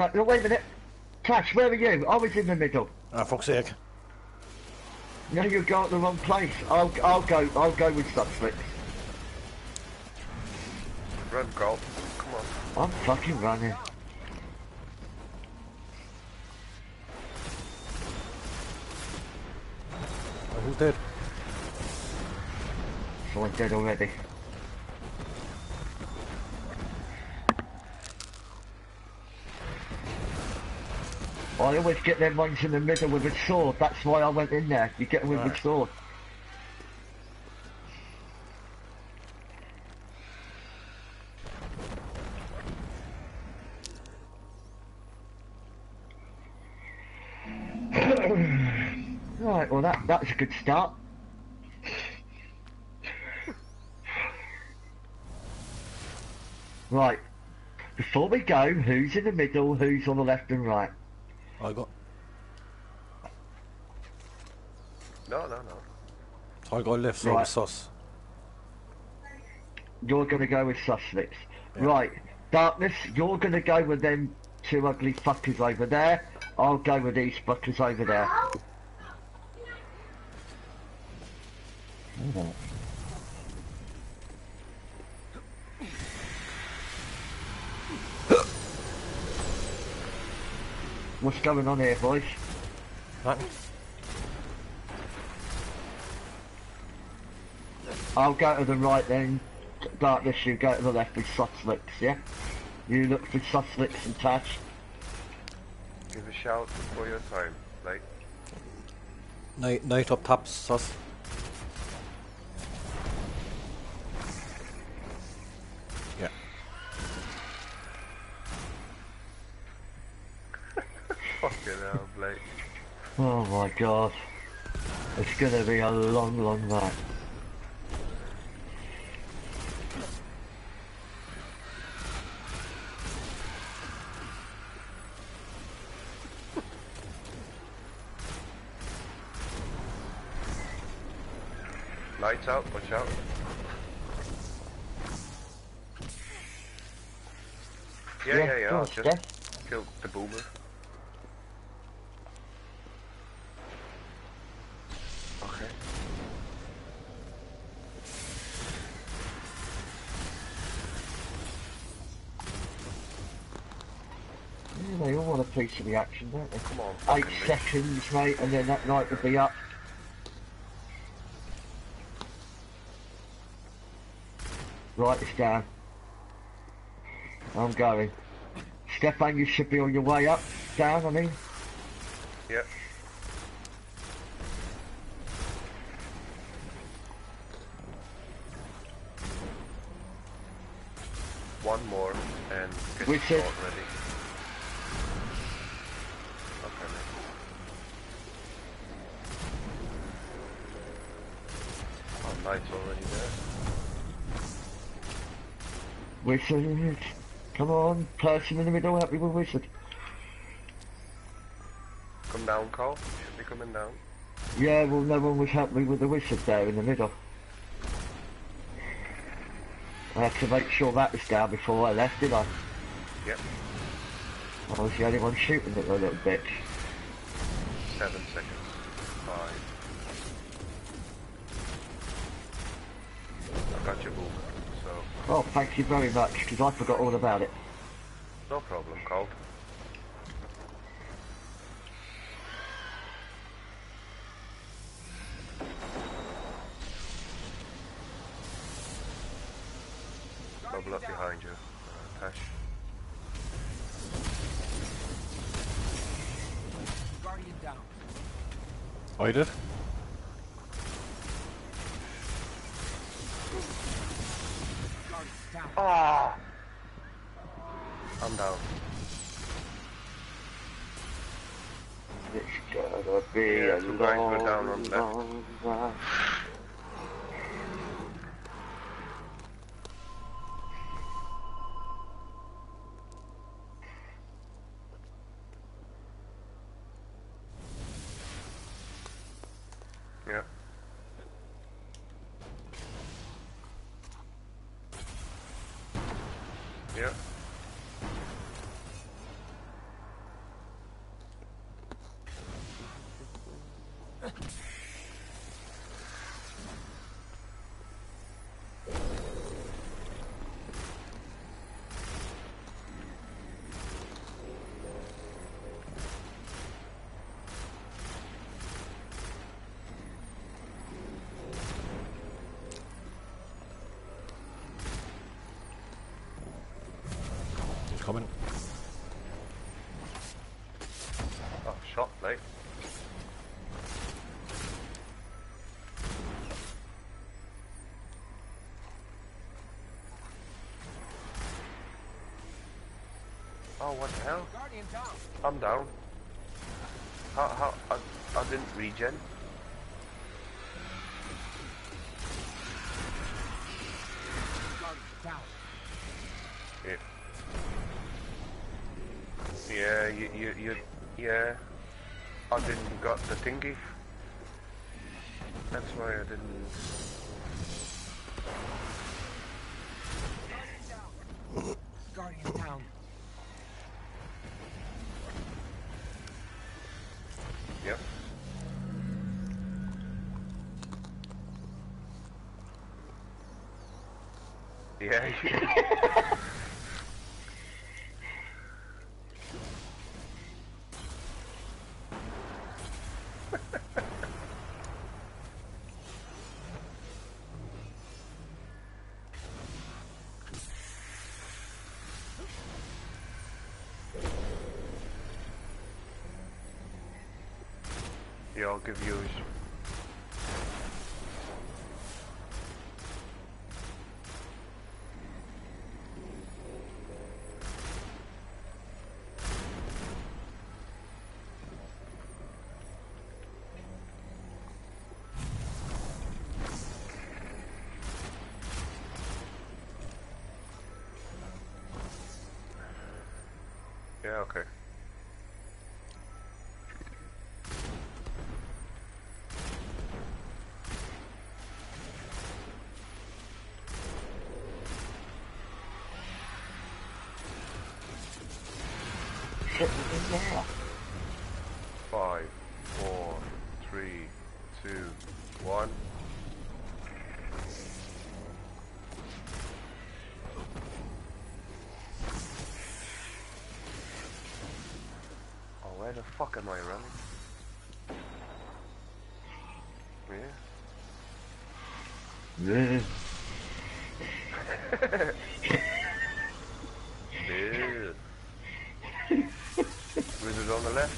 Right, no, wait a minute. Clash, where are you? I was in the middle. Ah, fuck's sake. No, you go at the wrong place. I'll, I'll go, I'll go with Sussex. Run, Colt. Come on. I'm fucking running. Oh, who's dead? Someone's dead already. I always get them ones in the middle with a sword. That's why I went in there. You get them with a sword. right, well that that's a good start. Right. Before we go, who's in the middle, who's on the left and right? I got. No, no, no. I got left, so Right. right. sus. You're gonna go with Sussex. Yeah. Right. Darkness, you're gonna go with them two ugly fuckers over there. I'll go with these fuckers over there. What's going on here, boys? Nothing. I'll go to the right then. Darkness, you go to the left with Sussex, yeah? You look for Sussex and Tash. Give a shout before your time. Like, Knight, knight up top, sus. Yeah. fucking hell, Blake. Oh my god. It's gonna be a long, long night. Lights out, watch out. Yeah, yeah, yeah. I'll just kill the boomer. Okay. Yeah, they all want a piece of the action, don't they? Come on, Eight me. seconds, mate, and then that night will be up. Write this down. I'm going. Stefan, you should be on your way up. Down, I mean. Yep. One more and get Which the is- sword ready. Okay, mate. Oh, knight's already there. Wizard. Come on, person in the middle, help me with Wizard. Come down, Cole. Should be coming down. Yeah, well, no one was helping me with the Wizard there in the middle. I had to make sure that was down before I left, did I? Yep. I was the only one shooting at the little bitch. Seven seconds. Oh, thank you very much, because I forgot all about it. no problem, Colt. Bubble up behind you, uh, Tash. Guardian down. I did. Guardian down. Ah! I'm down. It's gonna be Yeah, a two guys were long, down on left. long ride. Yeah. Yeah. coming. Oh, shot, like. Oh, what the hell? I'm down. How, how, I, I didn't regen. Yeah. Yeah, you, you, you, yeah. I didn't got the thingy. That's why I didn't. Yeah. yeah, I'll give you. Yeah, okay. Shit. Yeah. Wizard on the left.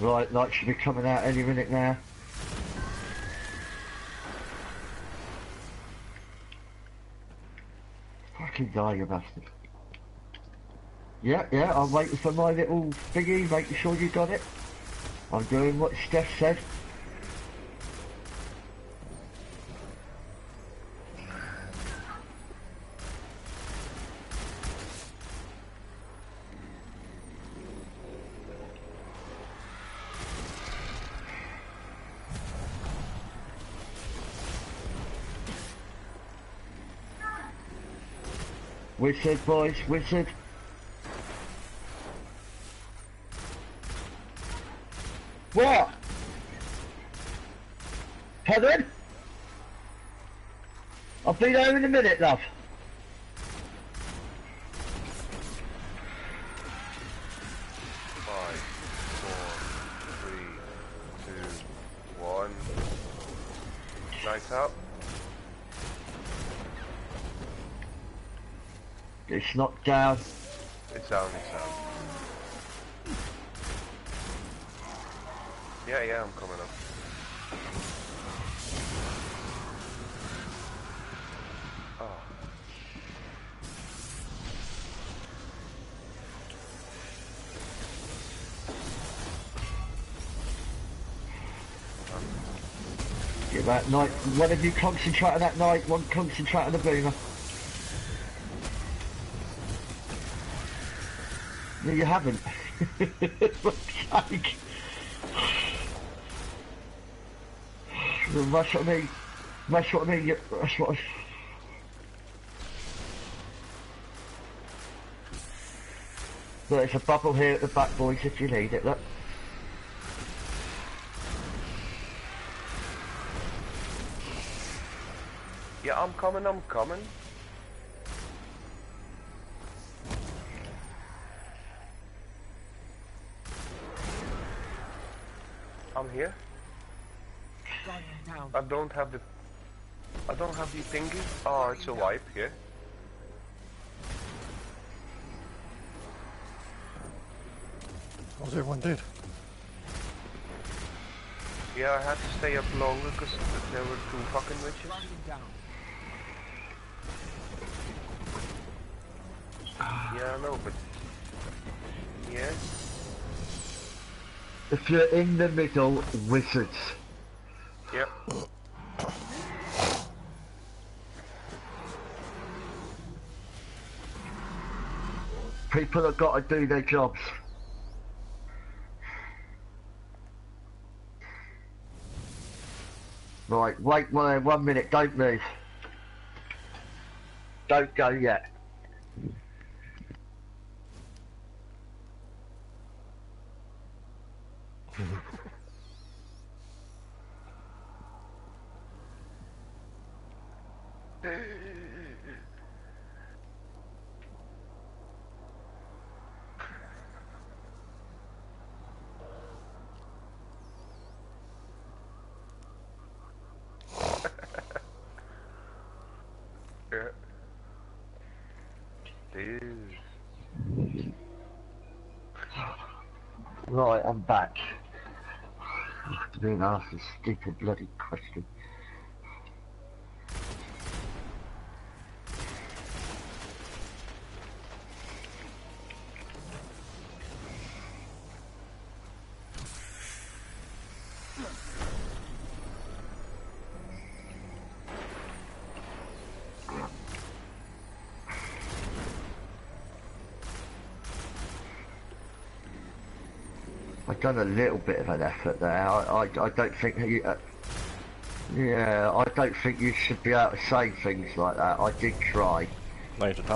Right, light should be coming out any minute now. Fucking die, you bastard. Yeah, yeah, I'm waiting for my little thingy, making sure you got it. I'm doing what Steph said. Wizard, boys, wizard. What? Pardon? I'll be there in a minute, love. It's not down. It's down, it's down. Yeah, yeah, I'm coming up. Oh. Get that knight. One of you concentrate on that knight, one concentrate on the boomer. No, you haven't. Sake. That's what I mean. That's what I mean. That's what I... There's a bubble here at the back, boys, if you need it, look. Yeah, I'm coming, I'm coming. down here? Down. I don't have the... I don't have the thingy. Oh, it's a wipe here. How's everyone did? Yeah, I had to stay up longer because there were two fucking witches. Yeah, I know, but... Yes. If you're in the middle, wizards. Yep. People have got to do their jobs. Right, wait one, one minute, don't move. Don't go yet. Yeah. Dude. Right, I'm back. Being a stupid bloody question. Done a little bit of an effort there. I, I, I don't think you. Uh, yeah, I don't think you should be able to say things like that. I did try. Knight of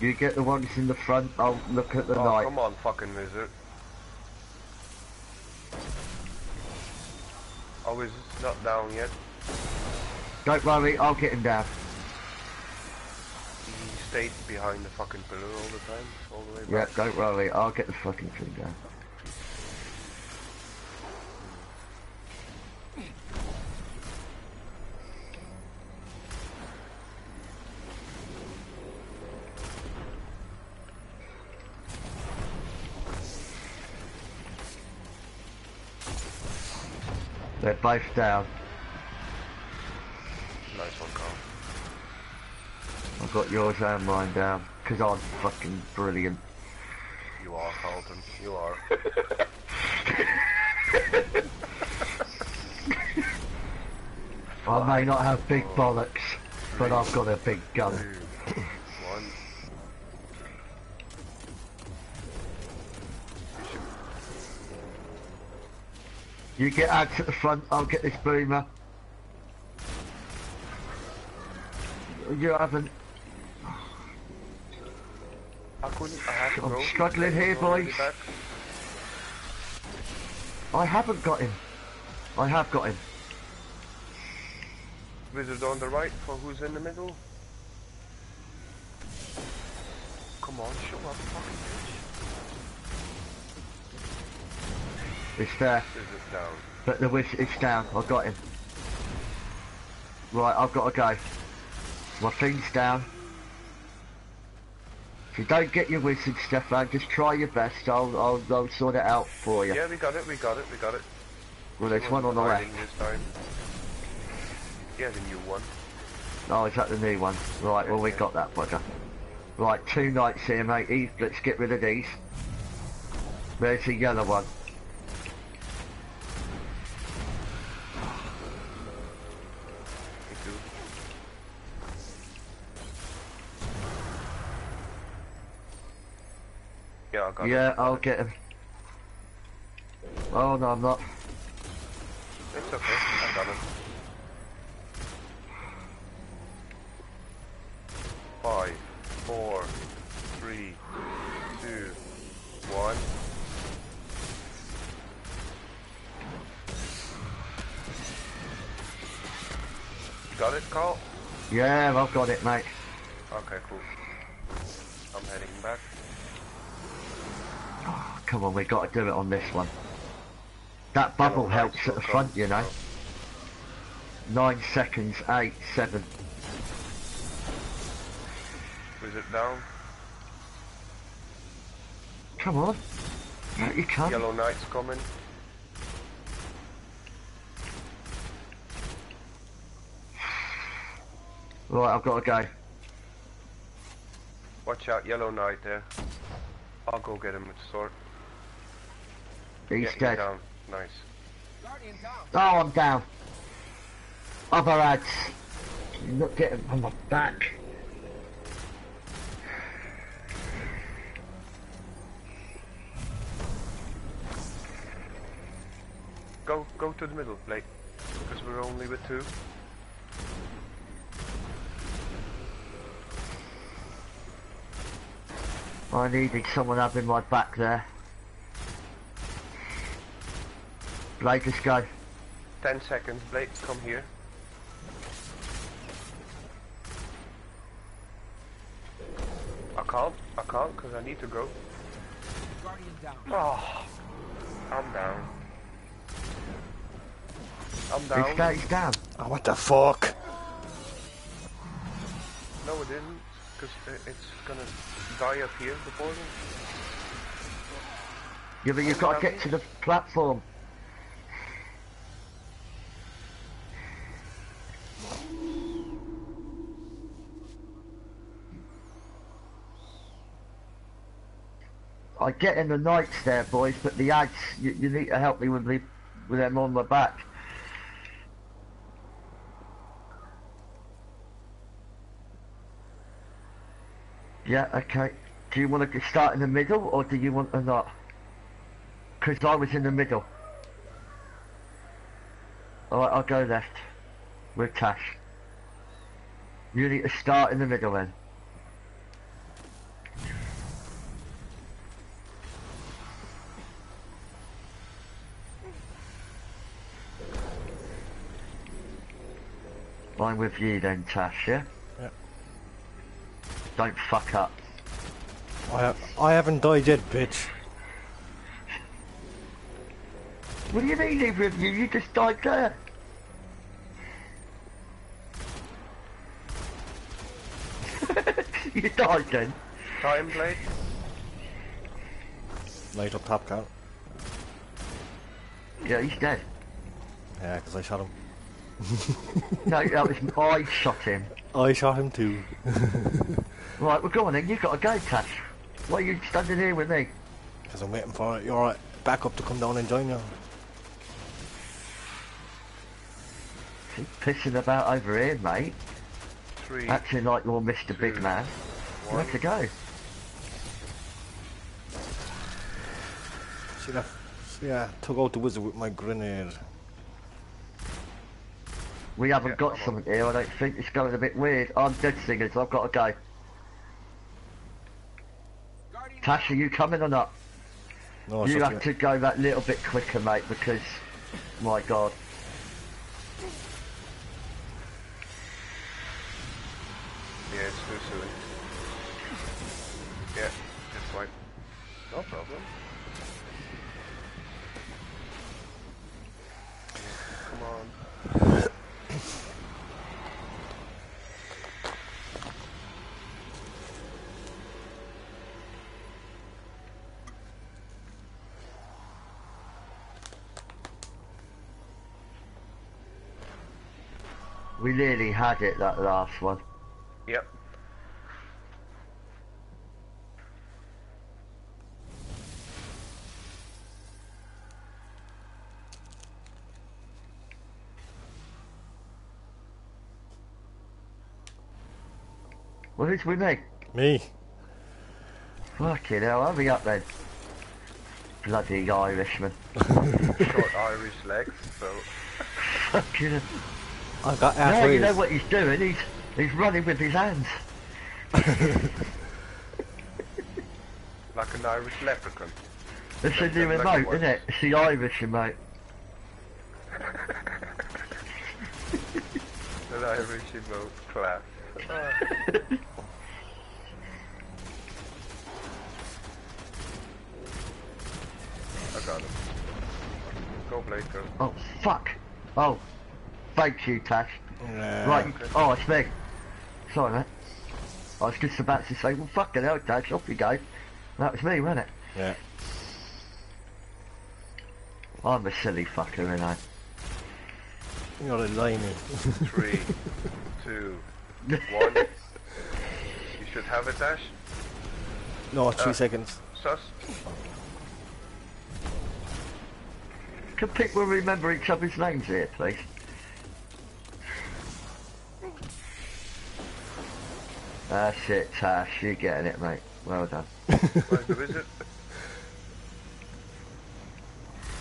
You get the ones in the front. I'll look at the Oh, night. come on, fucking wizard. Oh, is it not down yet? Don't worry, I'll get him down. He stayed behind the fucking pillar all the time, all the way Yeah, don't worry, I'll get the fucking thing down. Both down. Nice one, Carl. I've got yours and mine down. Because I'm fucking brilliant. You are, Carlton. You are. I may not have big bollocks, but I've got a big gun. Two, one. You get out to the front, I'll get this boomer. You haven't. I couldn't, I had I'm struggling here, boys. I haven't got him. I have got him. Wizard on the right for who's in the middle. Come on, show up, fucking bitch. It's there, down. but the wish is down. I got him. Right, I've got to go. My thing's down. If you don't get your wizard, Stefan, just try your best. I'll, I'll, I'll sort it out for you. Yeah, we got it, we got it, we got it. Well, there's one on the left. Hiding This time. Yeah, the new one. Oh, is that the new one? Right, well, we got that, bugger. Right, two knights here, matey. Let's get rid of these. There's the yellow one. Got. Yeah, I'll get him. Oh no, I'm not. It's okay. I got it. Five, four, three, two, one. Got it, Carl? Yeah, I've got it, mate. Okay, cool. I'm heading. Come on, we've got to do it on this one. That bubble helps at the front, you know. Nine seconds, eight, seven. Is it down? Come on. No, you can't. Yellow Knight's coming. Right, I've got to go. Watch out, Yellow Knight there. I'll go get him with the sword. He's yeah, he's dead. down. Nice. Oh, I'm down. Other ads. Look getting on my back. Go, go to the middle, Blake. Because we're only with two. I needed someone having my back there. Blake, let's go. Ten seconds, Blake. Come here. I can't. I can't because I need to go. Guardian down. Oh, I'm down. I'm He's down. down. He's down. Oh, what the fuck? No, it didn't. Because it's gonna die up here, the portal. Yeah, but you've got to get to the platform. I get in the nights there, boys, but the ads, you, you need to help me with me, with them on my back. Yeah, okay. Do you want to start in the middle, or do you want to not? Because I was in the middle. Alright, I'll go left. With Tash. You need to start in the middle then. I'm with you then, Tash, yeah? Yeah. Don't fuck up. I, ha- I haven't died yet, bitch. What do you mean he's with you? You just died there. you died then. Time, Blake. Light up top count. Yeah, he's dead. Yeah, because I shot him. No, that was I shot him. I shot him too. Right, well go on then, You've got to go, Tash. Why are you standing here with me? Because I'm waiting for your right, backup to come down and join you. Keep pissing about over here, mate. Three. Acting like you're Mr. Big Man. one. Where to go? See that? See, yeah, took out the wizard with my grenade. We haven't Yeah, got come on. something here, I don't think. It's going a bit weird. I'm dead singers, I've got to go. Guardian Tash, are you coming or not? No, you have to to go that little bit quicker, mate, because, my God. Yeah, it's too soon. Yeah, just like. No problem. Come on. We nearly had it, that last one. Yep. Well, who's with me? Me. Fucking hell, hurry up then. Bloody Irishman. Short Irish legs, so Fucking hell. I got Now halfway. you know what he's doing, he's, he's running with his hands. like an Irish leprechaun. It's a new the- like remote, isn't it? It's the Irish remote. An Irish remote class. I got him. Go Blade, go. Oh, fuck. Oh, thank you, Tash. Yeah. Right, oh, it's me. Sorry, mate. I was just about to say, well, fucking hell, Tash, off you go. That was me, wasn't it? Yeah. I'm a silly fucker, ain't I? You're a limey. Three, two, one. You should have it, Dash. no, three Uh. seconds. Sus. Can people remember each other's names here, please? That's it, Tash. You're getting it, mate. Well done. Where's the wizard?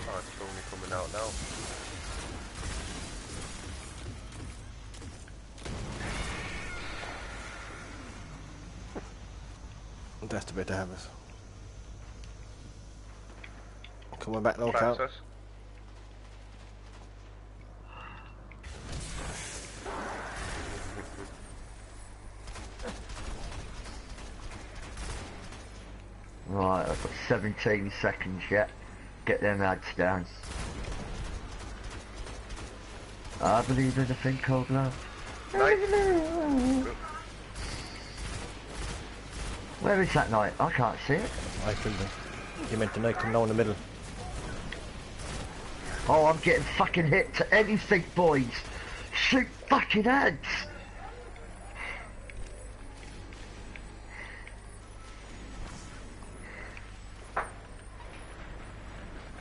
Oh, it's only coming out now. That's the bit to have us. Coming back no count. Francis. Right, I've got 17 seconds yet. Get them ads down. I believe in a thing called love. Nice. Where is that knight? I can't see it. I filled them. You meant the knight come down in the middle. Oh, I'm getting fucking hit to anything, boys. Shoot fucking ads.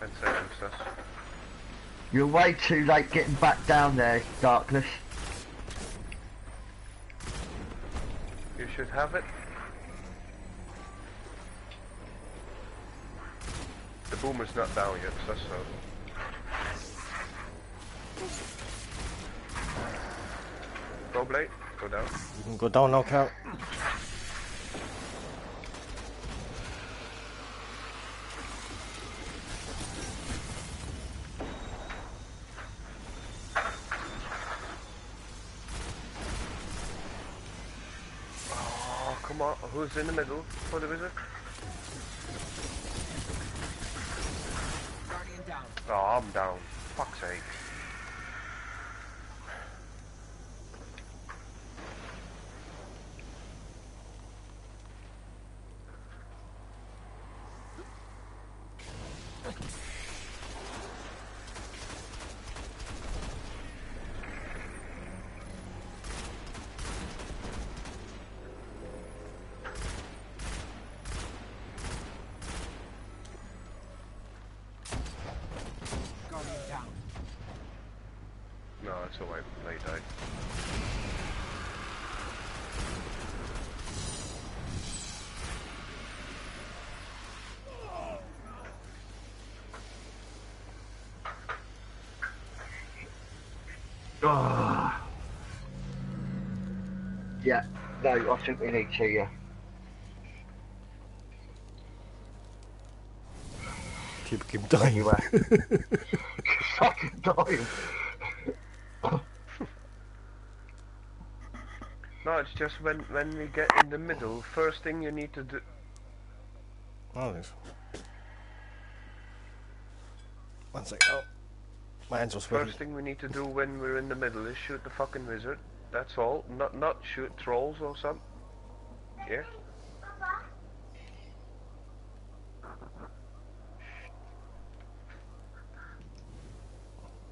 Ten seconds, Sus. You're way too late getting back down there, Darkness. You should have it. The boomer's not down yet, Sus, so. Go Blade, go down. You can go down no count. Oh, come on. Who's in the middle for the wizard? Guardian down. Oh, I'm down. Fuck's sake. Guardian down. No, it's alright. Blade died. Ah. Yeah, no, I think we need to, yeah. Keep keep dying. You are. fucking dying. No, it's just when when we get in the middle, first thing you need to do. Oh, there's. One sec. Oh. My hands were sweaty. First thing we need to do when we're in the middle is shoot the fucking wizard. That's all. Not not shoot trolls or something. Yeah.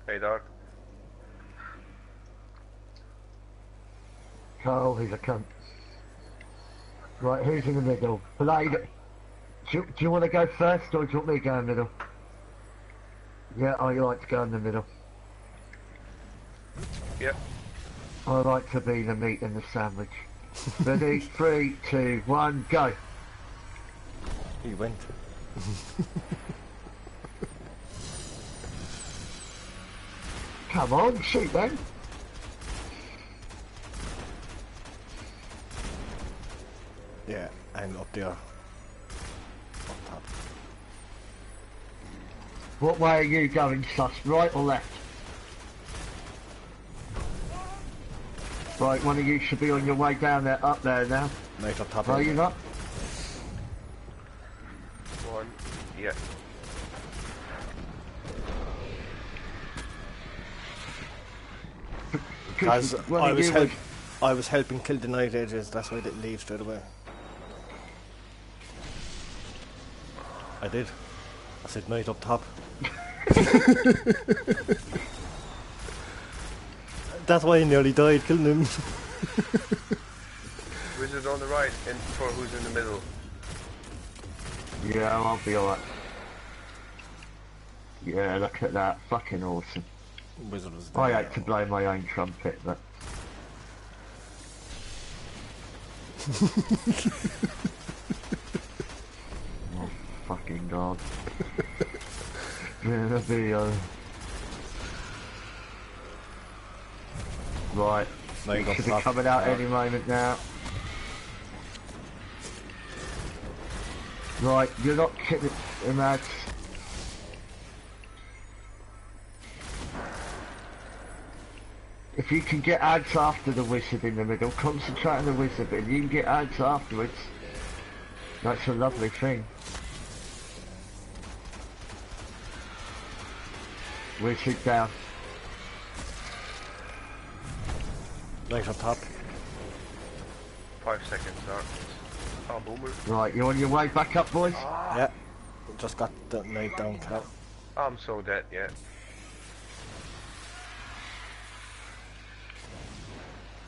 Hey, Dark. Carl, he's a cunt. Right, who's in the middle? Blade. Do you, do you want to go first, or do you want me to go in the middle? Yeah, I like to go in the middle. Yep. I like to be the meat in the sandwich. Ready? Three, two, one, go. He went. Come on, shoot then. Yeah, and up there. Up top. What way are you going, sus? Right or left? Right, one of you should be on your way down there, up there now. Nice up top. Are you not? One. Yeah. Because one I was you help, I was helping kill the night edges. That's why I didn't leave straight away. I did. I said knight up top. That's why I nearly died killing him. Wizard on the right, and for who's in the middle. Yeah, I won't be alright. Yeah, look at that. Fucking awesome. Wizard was I there. hate to blow my own trumpet, but... oh, fucking god. yeah, the video. Right. Should be coming out any moment now. Right, you're not kidding, Imad. If you can get ads after the wizard in the middle, concentrate on the wizard, but if you can get ads afterwards, that's a lovely thing. Wizard down. Knight up top. Five seconds, darkness. Oh, boomer. Right, you on your way back up, boys? Ah. Yeah. Just got the knight down cat. I'm so dead, yeah.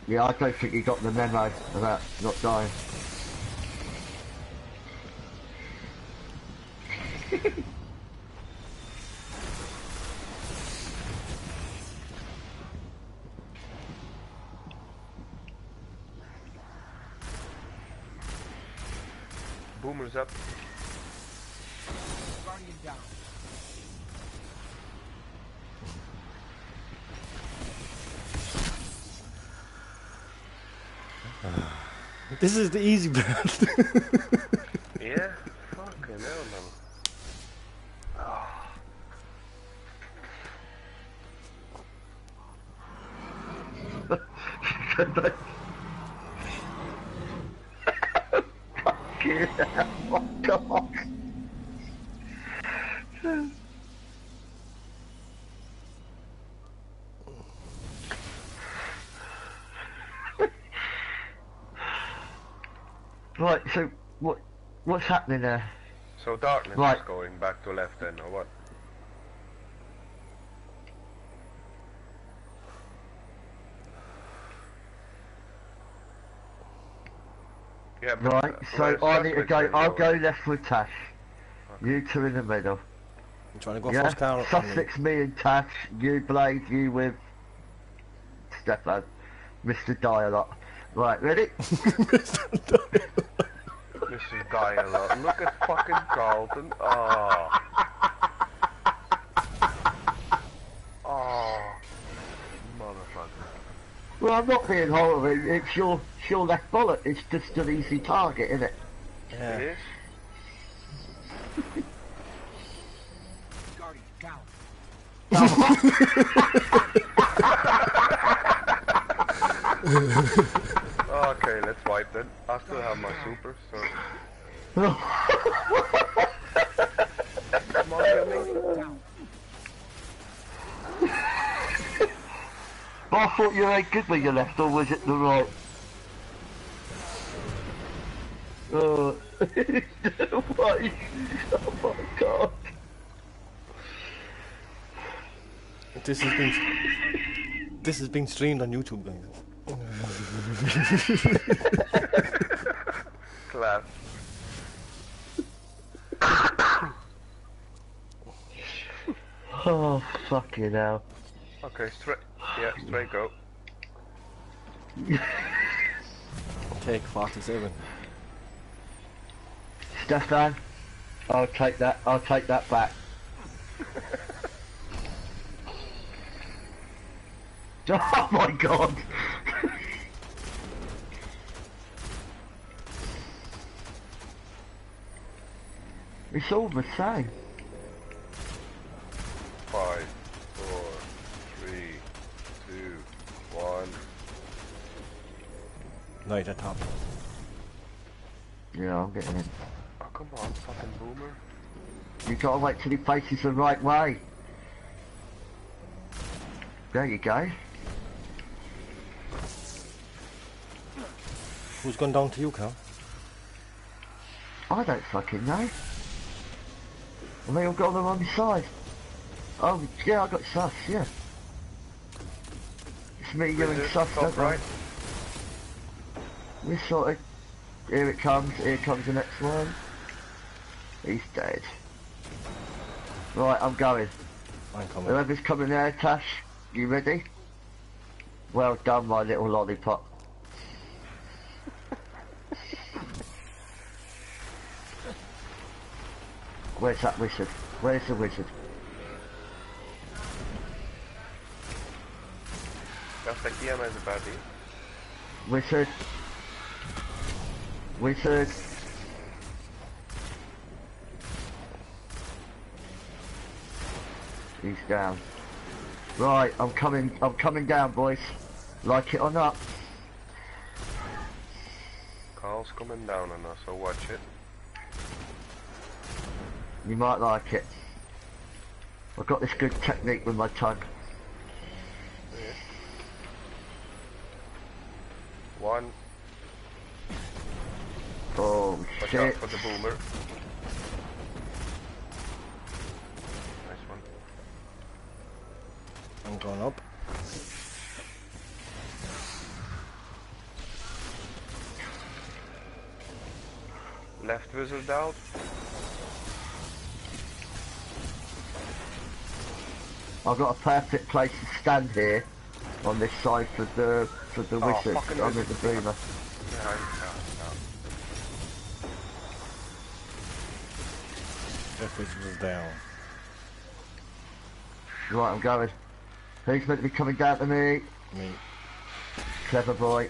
Yeah, I don't think he got the memo about not dying. Boomer's up. Guardian down. This is the easy part. Yeah? Fucking hell, man. Fucking hell, oh God. Right, so what what's happening there? So darkness Right. is going back to left then, or what? Yeah, but, Right, uh, so I need to go I'll going? go left with Tash. You two in the middle. I'm trying to go yeah? first car. Sussex, me and Tash, you Blade, you with Stefan. Mr. Dialog. Right, ready? Mrs. Dialogue. Look at fucking Carlton. Oh. Oh. Motherfucker. Well, I'm not being horrible. It's your, it's your left bullet. It's just an easy target, isn't it? It Yeah. is? Guardian down. Okay, let's wipe then. I still have my super, so. Come on, Down. I thought you were good with your left, or was it the right? Oh, Why? oh my god. This has been this has been streamed on YouTube, guys. Class. Oh, fucking hell. Okay, straight. Yeah, straight go. Take 47. Stefan, I'll take that. I'll take that back. oh my god! it's all the same. Five, four, three, two, one. Knight at top. Yeah, I'm getting in. Oh, come on, fucking boomer. You gotta wait till he faces the right way. There you go. Who's gone down to you, Cal? I don't fucking know. I may have got on the wrong side. Oh, yeah, I got sus, yeah. It's me, you and sus, don't right. We? We sorted. Here it comes, here comes the next one. He's dead. Right, I'm going. I'm coming. Whoever's coming there, Tash, you ready? Well done, my little lollipop. Where's that wizard? Where's the wizard? That's like the as a baddie. Wizard. Wizard. He's down. Right, I'm coming, I'm coming down, boys. Like it or not. Carl's coming down on us, so watch it. You might like it. I've got this good technique with my tongue. One, Oh, watch out for the boomer. Nice one. I'm going up. Left wizard out. I've got a perfect place to stand here on this side for the for the Oh, wizard under the boomer. That wizard is down. Right, I'm going. Who's meant to be coming down to me? Me. Clever boy.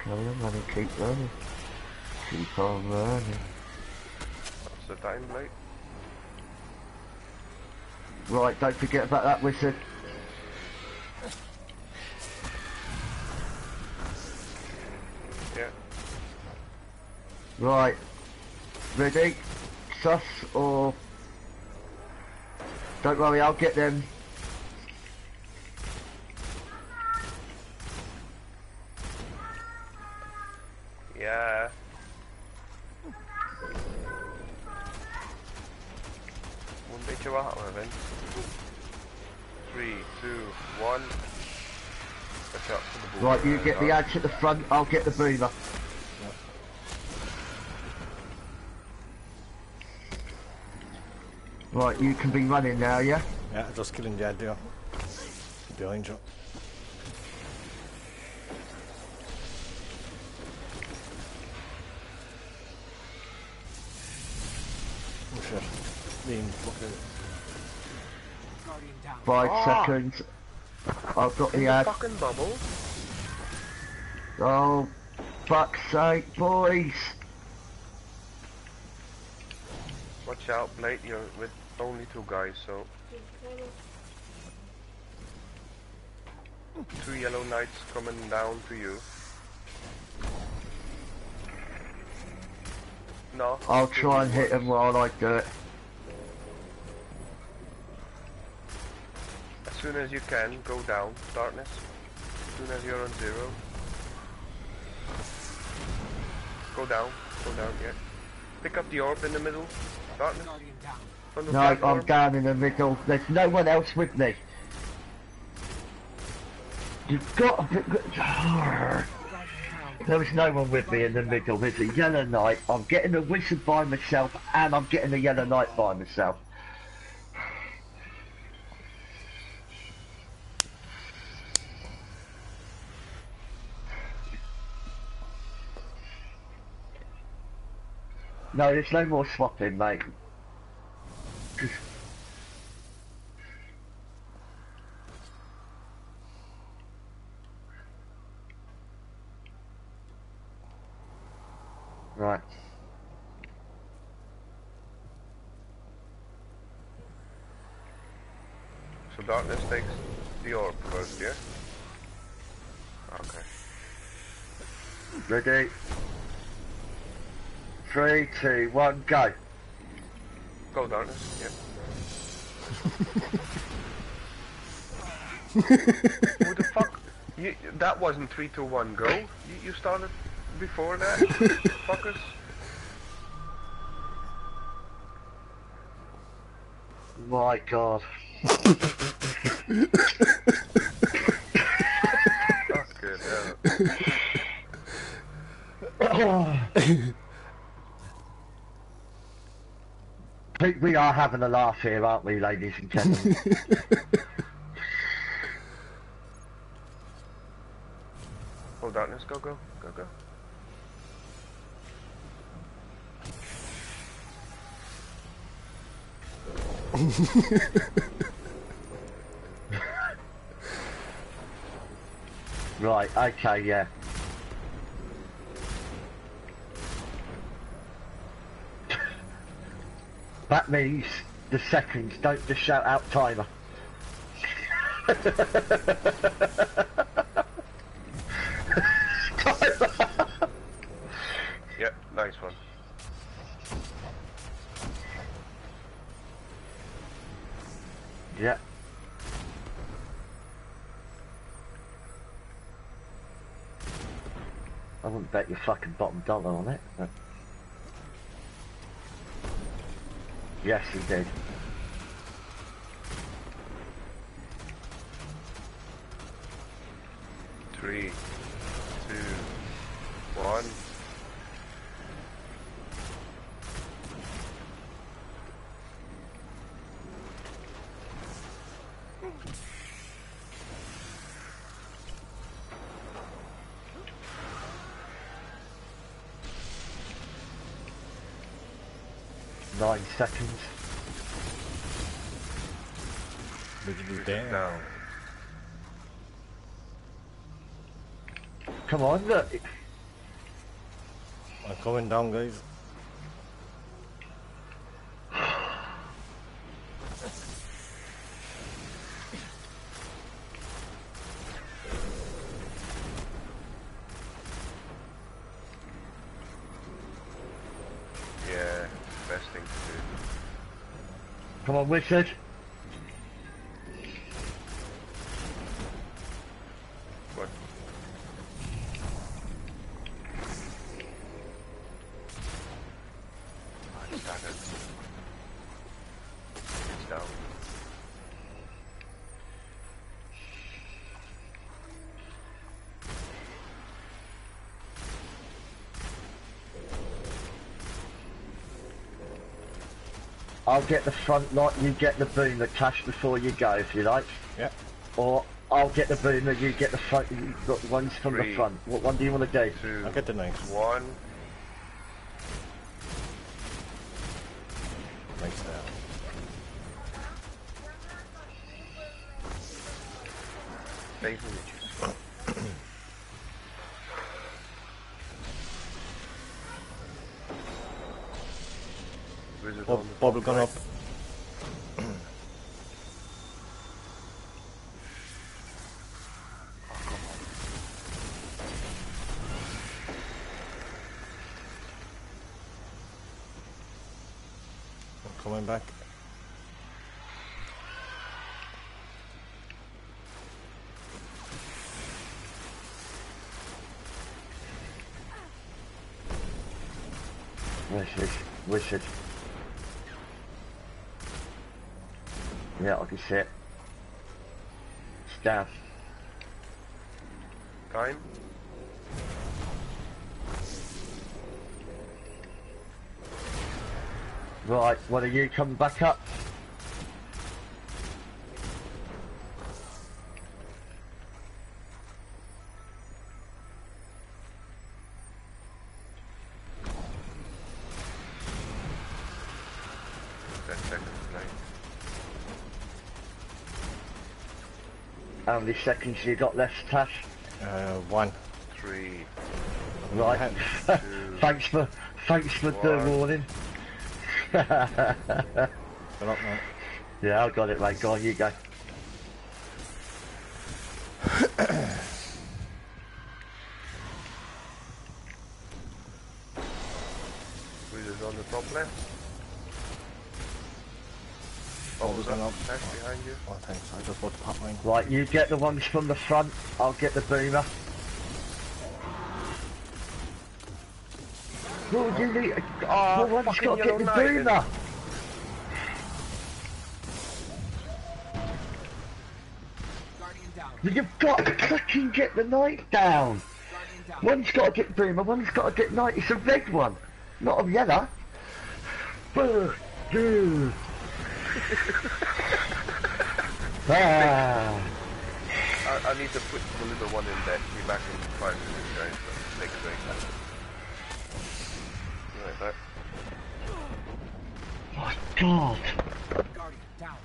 Okay, I'm running, keep running. Keep on running. That's the time blade. Right, don't forget about that wizard. Right. Ready? Sus or... Don't worry, I'll get them. Yeah. Een beetje wachten, Vin. 3, 2, 1. Watch out for the boomer. Right, you get the edge at the front, I'll get the boomer. Right, you can be running now, yeah? Yeah, just killing the idea. Behind you. Oh shit. Being fucking... Guardian. Five Ah. seconds. I've got In the the ad. fucking bubble. Oh, fuck's sake, boys. Watch out, Blade. You're with only two guys, so. Two yellow knights coming down to you. No. I'll try and hit ones. him while I do it. As soon as you can, go down. Darkness. As soon as you're on zero. Go down. Go down, yeah. Pick up the orb in the middle. Darkness. The No, I'm down in the middle. There's no one else with me. You've got to be... Down. There was no one with me in the middle. There's a yellow knight. I'm getting a wizard by myself, and I'm getting a yellow knight by myself. No, there's no more swapping, mate. Right. So darkness takes the orb first, yeah? Okay. Ready? Three, two, one, go. Go darkness, yeah. What the fuck? You, that wasn't 3, 2, 1, go. You, you started before that? Fuckers. My God. Fucking hell. think we are having a laugh here, aren't we, ladies and gentlemen? Oh darkness, go, go, right, okay, yeah. That means the seconds don't just shout out timer. Yep, nice one. Yeah. I wouldn't bet your fucking bottom dollar on it. But... Yes, he did. Three, two, one. Nine seconds. Literally damn. Down. Come on, look. I'm coming down, guys. Yeah, best thing to do. Come on, Wizard. What? I started. It's down. I'll get the front lot, you get the boomer cash before you go, if you like. Yeah. Or I'll get the boomer, you get the front, you've got ones from Three. the front. What one do you want to do? Two, I'll get the knife. one. Knives down. Eight minutes. Wizard Bob, on the bubble top gun right. up. I'm coming back. Wizard, Wizard. Yeah, I can see it. It's down. Time. Right, what are you coming back up? How many seconds you got left, Tash? Uh, one. Three. Right. thanks for thanks for one. the warning. They're up now. yeah, I got it, mate. Go on, you go. Wheels on the top left. Oh, there's was that one up. behind you? Oh, thanks. I just bought the pot mine. Right, you get the ones from the front. I'll get the boomer. Well, need. Oh, well, one's fucking got to get the boomer. You've got to fucking get the knight down. One's got to get boomer, one's got to get knight. It's a red one, not a yellow. Boo, boo. ah. I, I need to put the little one in there. Be back in five minutes, guys. Next week. Right back. My God. Guardian down.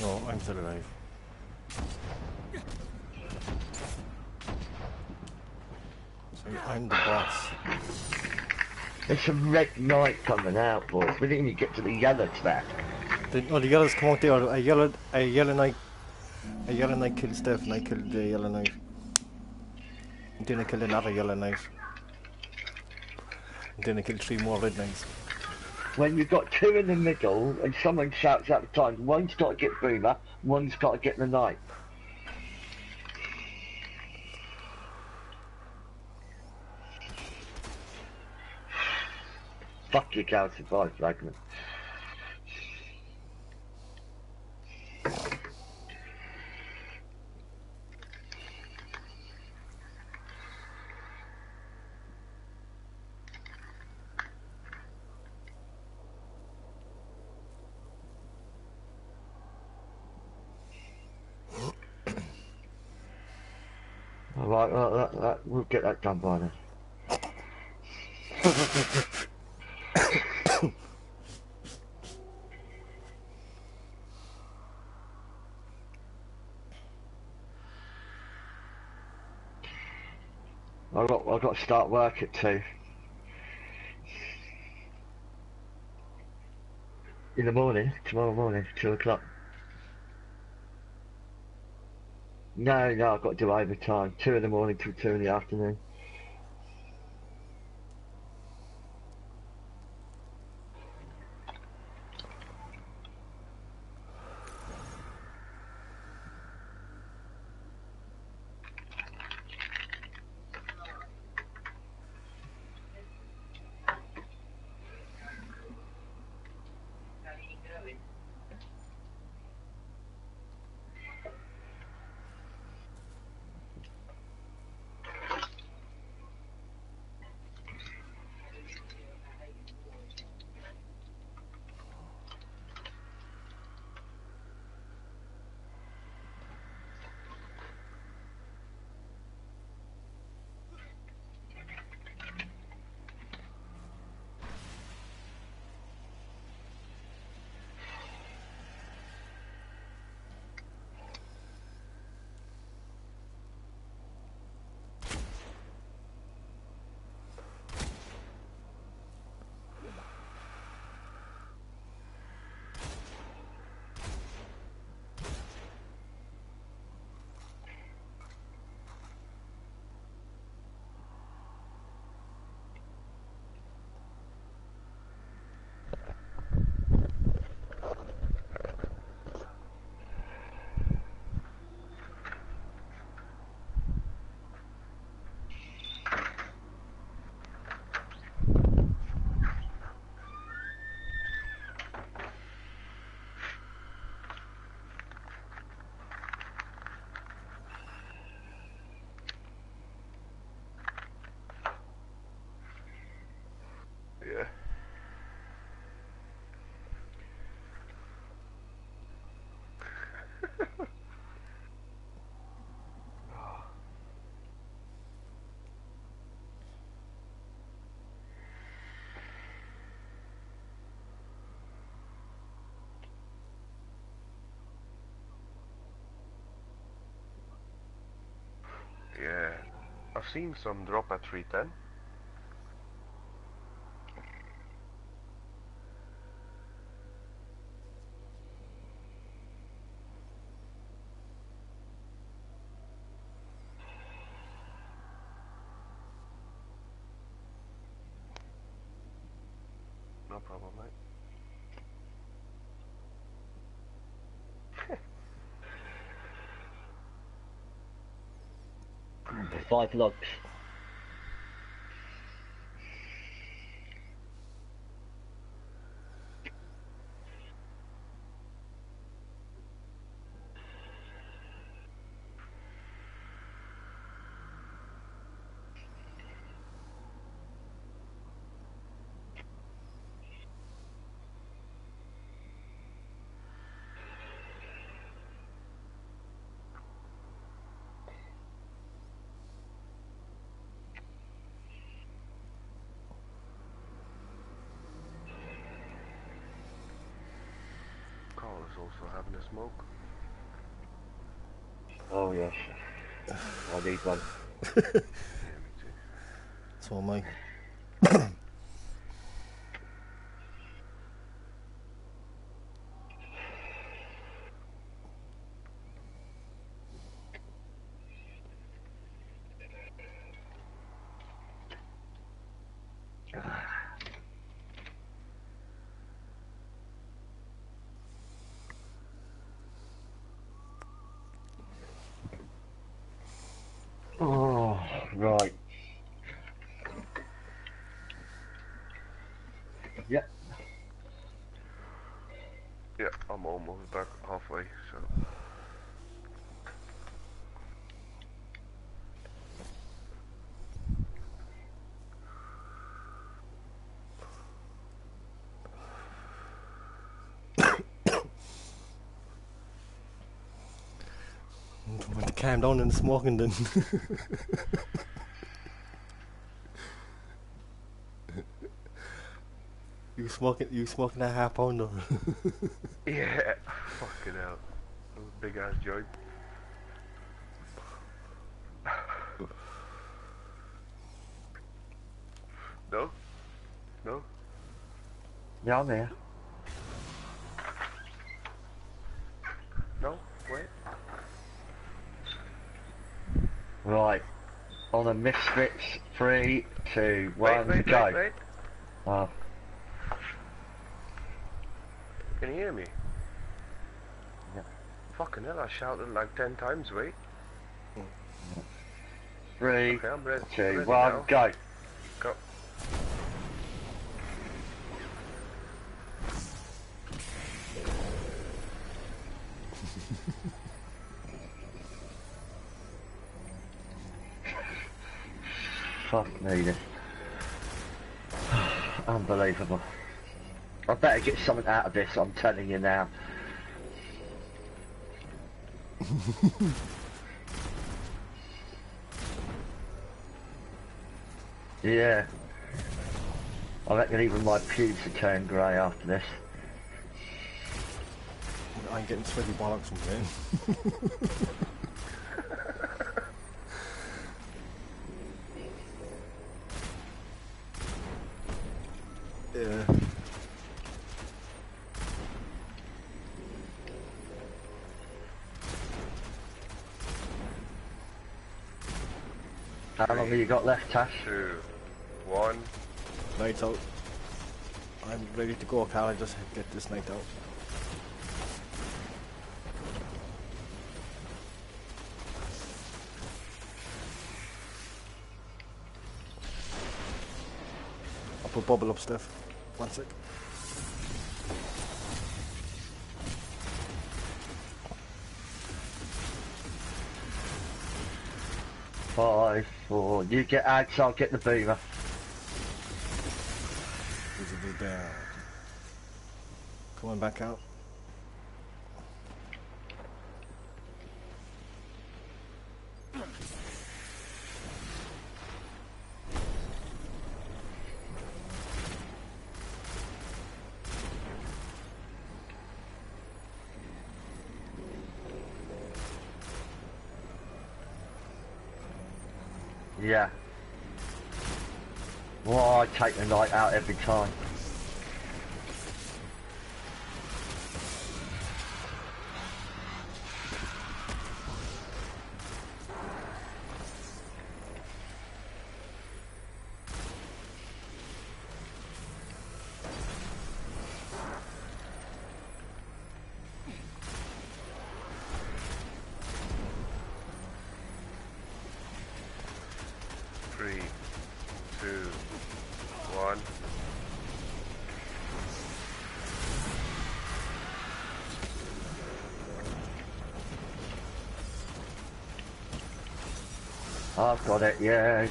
No, I'm still alive. So I'm the boss. There's a red knight coming out, boys. We didn't even get to the yellow track. The, oh, the yellows come out there. A yellow, a yellow knight, a yellow knight killed Steph, and I killed the yellow knight. And then I killed another yellow knight. And then I killed three more red knights. When you've got two in the middle and someone shouts at the time, one's got to get boomer, one's got to get the knight. Fuck your calcified fragment. Alright, well, that, that, we'll get that done by then. I got I got to start work at two. In the morning, tomorrow morning, two o'clock. No, no, I've got to do overtime. Two in the morning till two in the afternoon. Seen some drop at 310. No problem, mate. Five logs. Carl is also having a smoke. Oh yes. I need one. Yeah, me too. So am I. Oh, right. Yep. Yeah, I'm almost back halfway, so. Want to calm down and smoking then. you smoking? You smoking that half pounder? Yeah, fucking hell. Those big ass joint. no? No? Yeah, I'm here. No? Wait. Right. On Misfits, three, two, one, wait, wait, go. wait, wait. Oh, Can you hear me? Yeah. Fucking hell, I shouted like ten times, wait. three, Okay, ready. two, ready one, now. Go. Better get something out of this, I'm telling you now. yeah. I reckon even my pubes will turn grey after this. I ain't getting sweaty bollocks from then. yeah. How long have you got left, Tash? Two. One. Knight out. I'm ready to go, Carl. I just get this knight out. I'll put bubble up, Steph. One sec. Five, four. You get Ags, I'll get the beamer. Visible down. Come on back out. Yeah. Well, I take the knight out every time. Three, two, one. Got it, yeah. Is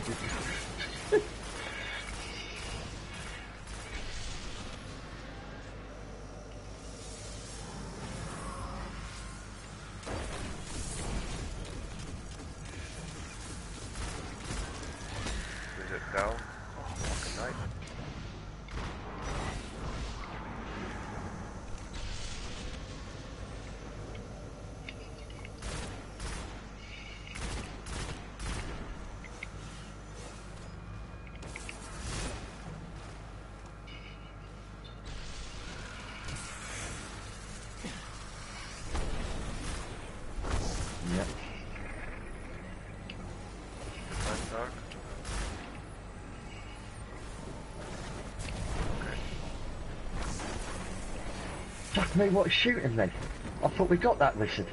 it down? Oh, fucking knight. Yep. Define dark. Fuck me, what's shooting then? I thought we got that wizard.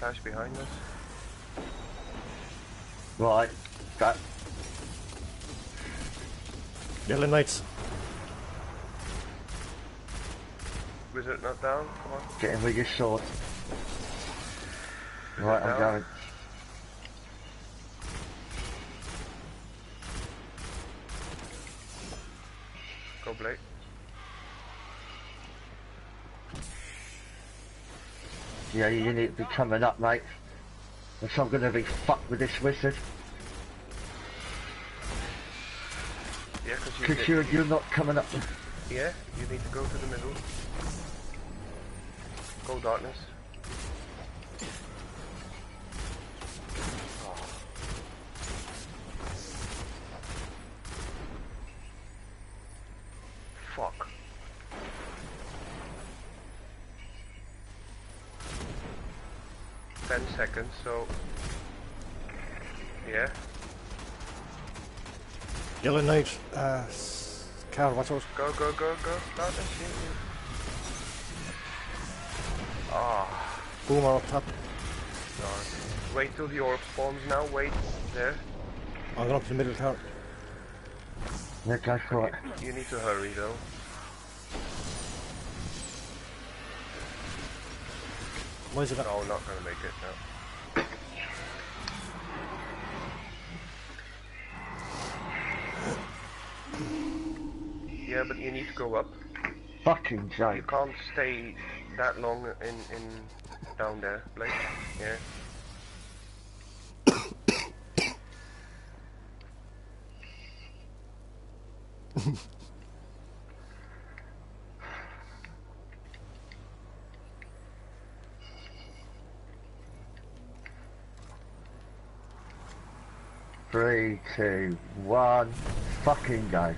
Dash behind us. Right. That Yellow Knights. Wizard not down? Come on. getting with your sword. Right, I'm down? going. Go Blake. Yeah, you need to be coming up, mate. If I'm gonna be fucked with this wizard. Yeah, because you Cause you're, you're not coming up. Yeah, you need to go to the middle. Go darkness. Oh. Fuck. Ten seconds, so yeah. Yellow Knight. Uh, s- Carl, watch out. Go, go, go, go. Start this shit. Ah, Boomer up top. darn. Wait till the orb spawns now. Wait there. I'm going up to the middle tower. Yeah, go for it. You need to hurry though. Why is it? No, not gonna make it now. Yeah, but you need to go up. Fucking You can't stay that long in in down there, Blake. Yeah. Three, two, one. Fucking guy.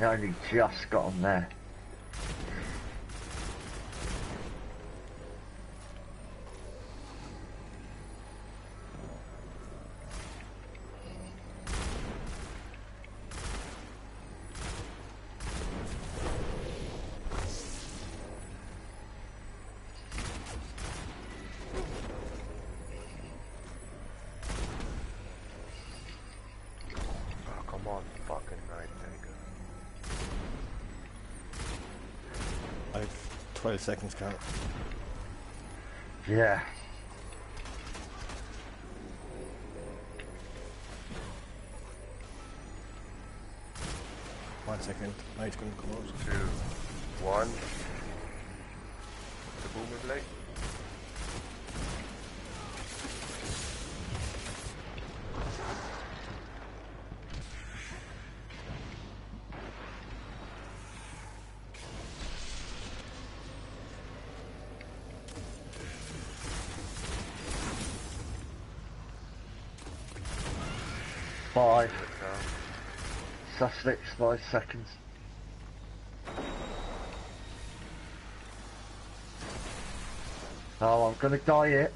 I only just got on there. on, fucking right, there you go. I've 12 seconds count. Yeah. One second. Knight's gonna come out. Two, one. The boom blade. Five. Sussex, five seconds. Oh, I'm gonna die it.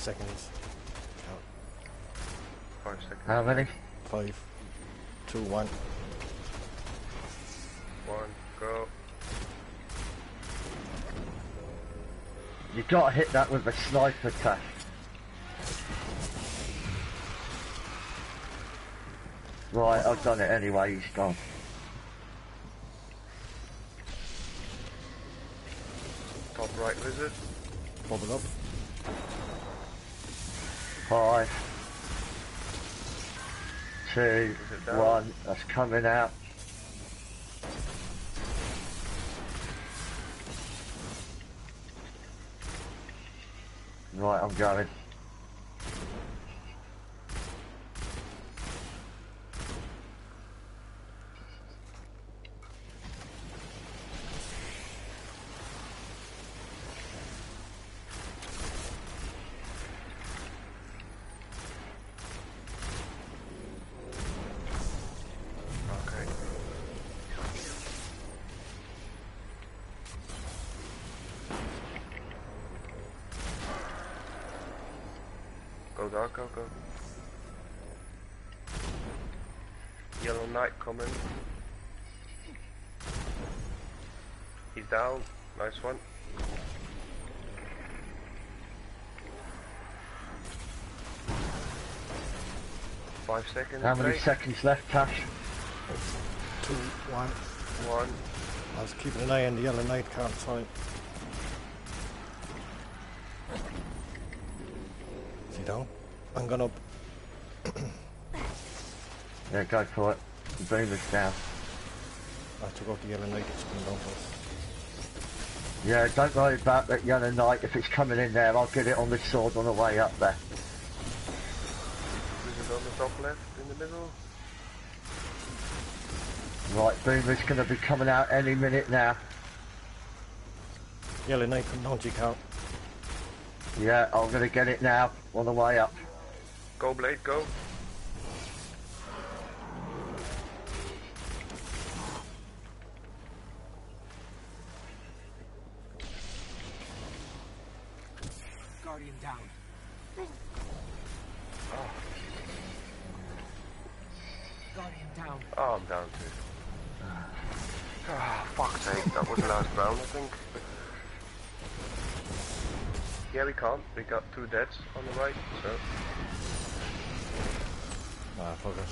Seconds. Count. Five seconds. How many? Five, two, one. One, go. You gotta hit that with a sniper attack. Right, I've done it anyway, he's gone. Top right wizard. Bubble up. Five, two, one, that's coming out. Right, I'm going. Okay. Go dark, go, go. Yellow Knight coming. He's down. Nice one. Five seconds. How many break. seconds left, Tash? Two, one. One. I was keeping an eye on the yellow knight count, sorry. Is he down? I'm gonna up. Yeah, go for it. The boomer's down. I took off the yellow knight, it's coming down to us. Yeah, don't worry about that yellow knight. If it's coming in there, I'll get it on the sword on the way up there. Wizard on the top left, in the middle. Right, boomer's gonna be coming out any minute now. Yellow knight coming down to you, count. Yeah, I'm gonna get it now on the way up. Go blade, go. We got two deads on the right, so Ah, fuck it.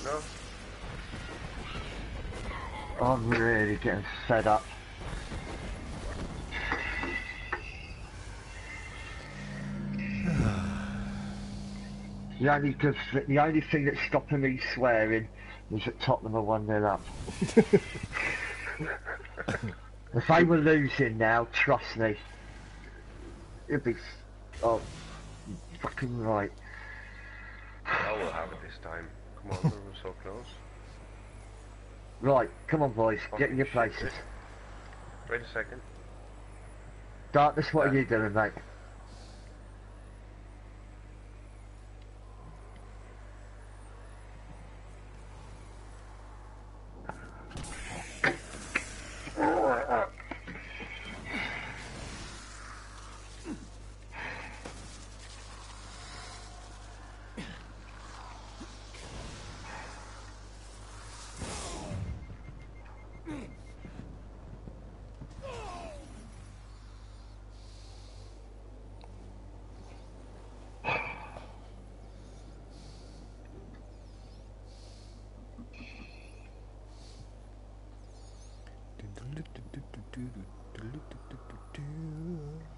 no. I'm really getting fed up. The only good, th- the only thing that's stopping me swearing is that Tottenham are one 0 up. if they were losing now, trust me, it'd be, oh, fucking right. will have it this time. Come on, we were so close. Right, come on boys, get in your places. Rick. Wait a second. Darkness, what are you doing, mate?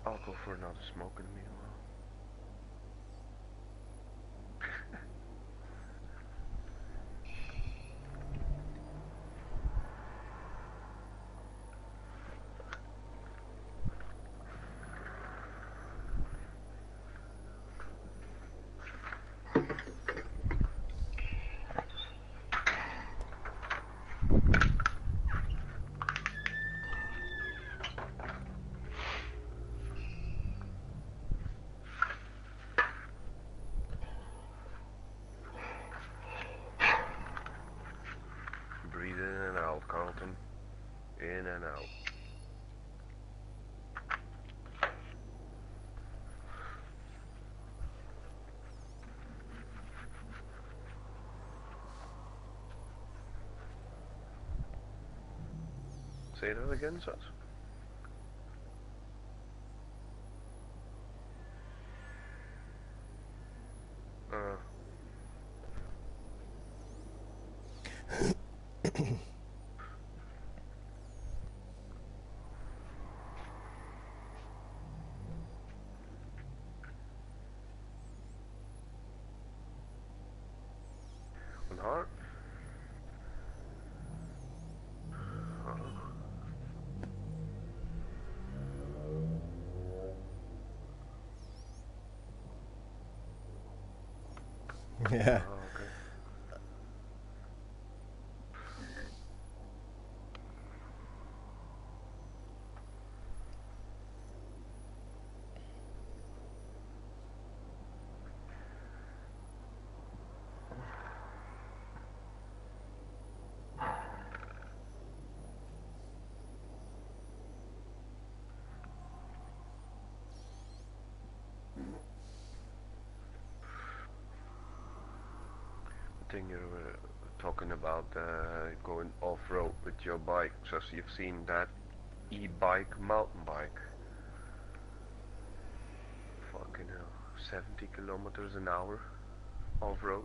I'll go for another smoking in the meanwhile. Breathe in and out, Carlton. And out. Say that again, Sus. Uh, One heart. Oh, Yeah. oh, okay. Thing you were talking about uh, going off-road with your bike. So you've seen that e-bike mountain bike. Fucking hell, 70 kilometers an hour off-road.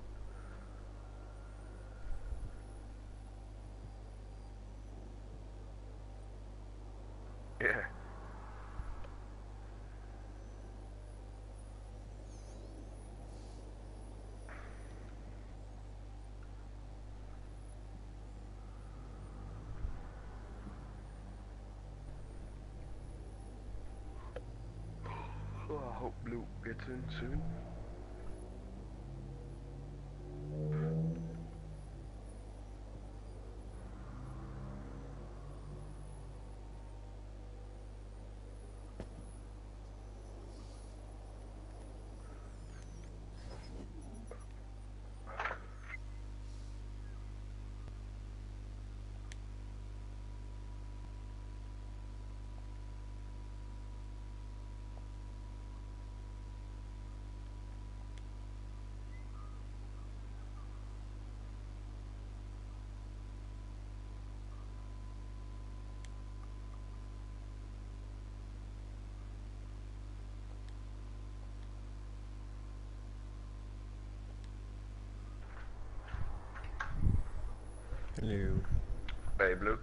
Yeah. Oh, I hope Luke gets in soon. Hello. Hey, Blue.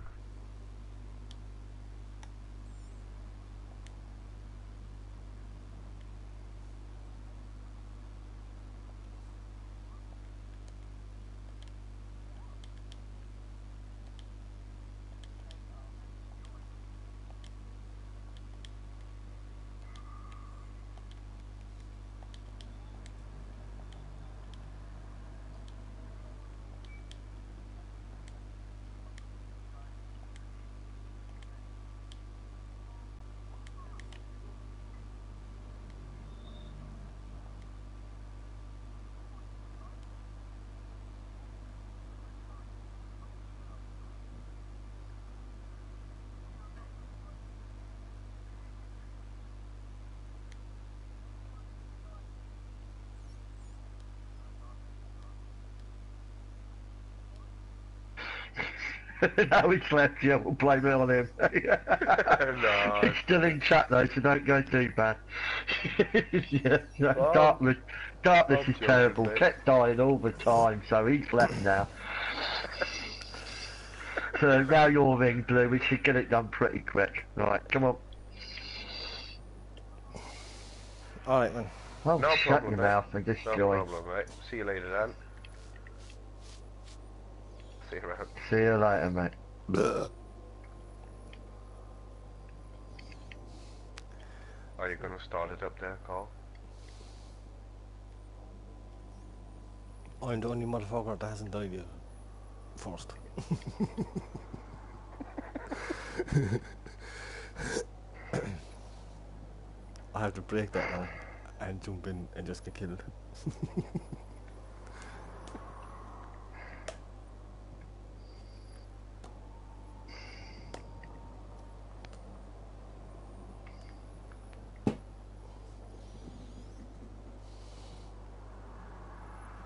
now he's left, yeah, we'll blame it on him. No. He's still in chat though, so don't go too bad. yeah, no, Well, darkness, darkness is terrible. joking. Kept dying all the time, so he's left now. so now you're ring blue. We should get it done pretty quick. Right, come on. Alright, then. Oh, No shut problem, your mate. mouth and just No join. problem, mate. See you later, Dan. See you around. See you later, mate. Are you gonna start it up there, Carl? I'm the only motherfucker that hasn't died yet. First. I have to break that now and jump in and just get killed.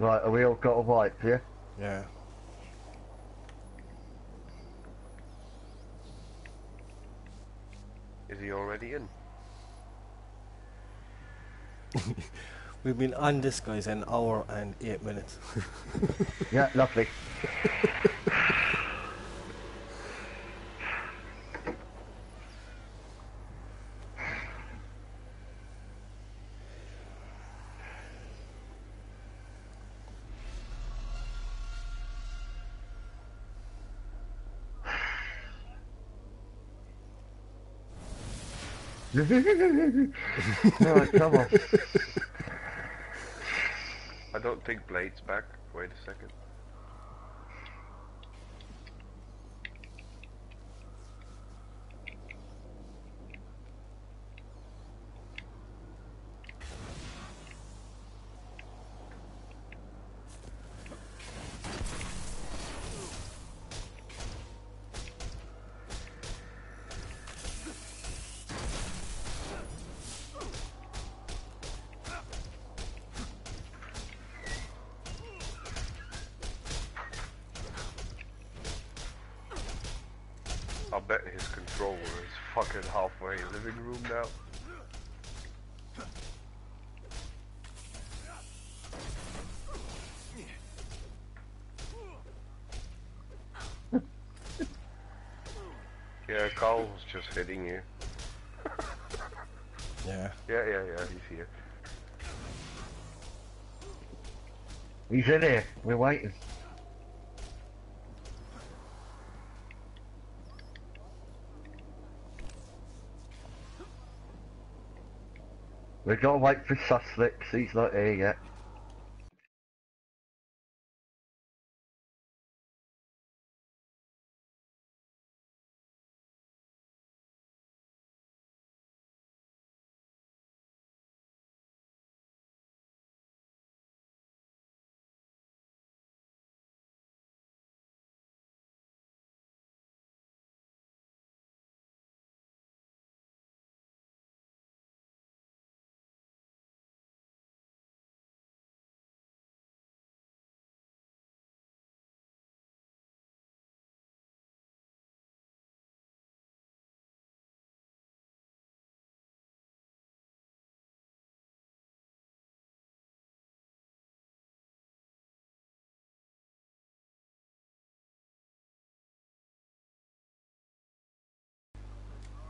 Right, are we all got a wipe here? Yeah. Is he already in? We've been on this guys an hour and eight minutes. Yeah, lovely. Come on. I don't think Blade's back. Wait a second. I bet his controller is fucking halfway in the living room now. Yeah, Carl's just hitting you. yeah. Yeah, yeah, yeah, he's here. He's in here. We're waiting. We've got to wait for Sussex. He's not here yet.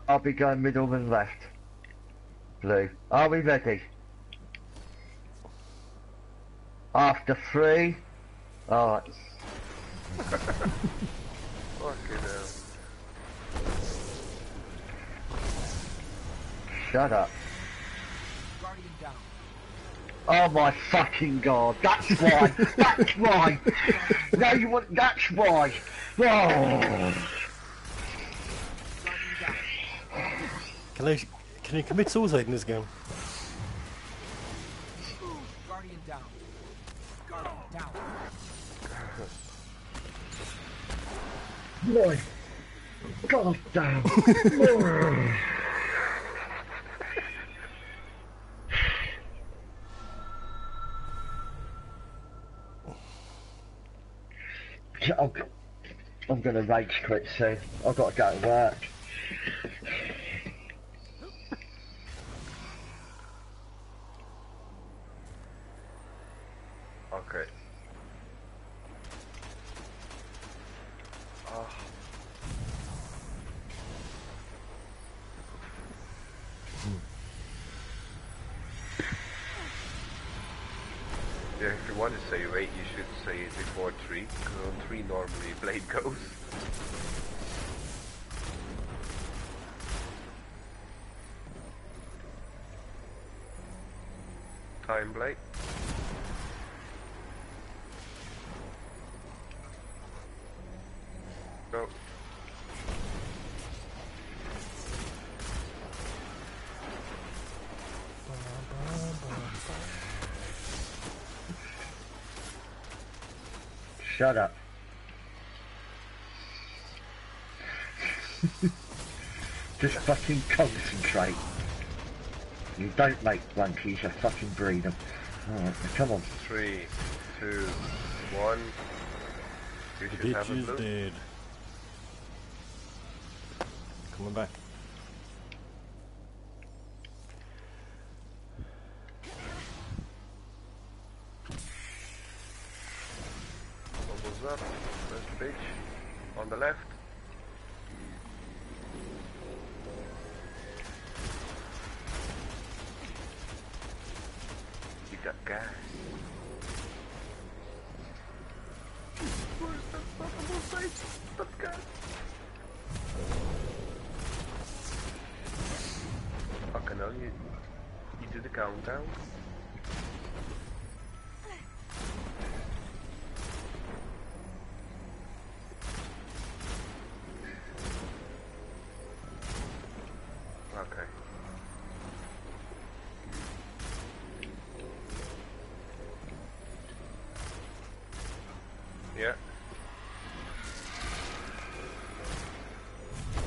I'll be going middle and left. Blue. Are we ready? After three. Alright. Fucking hell. Shut up. Oh my fucking god. That's why. that's why. No, you want. That's why. Oh. Can I? Can you commit suicide in this game? Guardian down. Guardian down. Boy. God damn. God. I'm gonna rage quit soon. I've got to go to work. Okay. Ah. Yeah, if you want to say rate, you should say it before 3, because on 3 normally blade goes. Time blade. Go. Shut up. Just fucking concentrate. You don't make flunkies, you fucking breed them. Alright, come on. Three, two, one. You The should have a bitch is blue. dead. Coming back. Bubbles up. There's the bitch. On the left. You got gas. Where's the fuckable face? Stop gas. Fucking hell, you, you did the countdown. Okay. Yeah.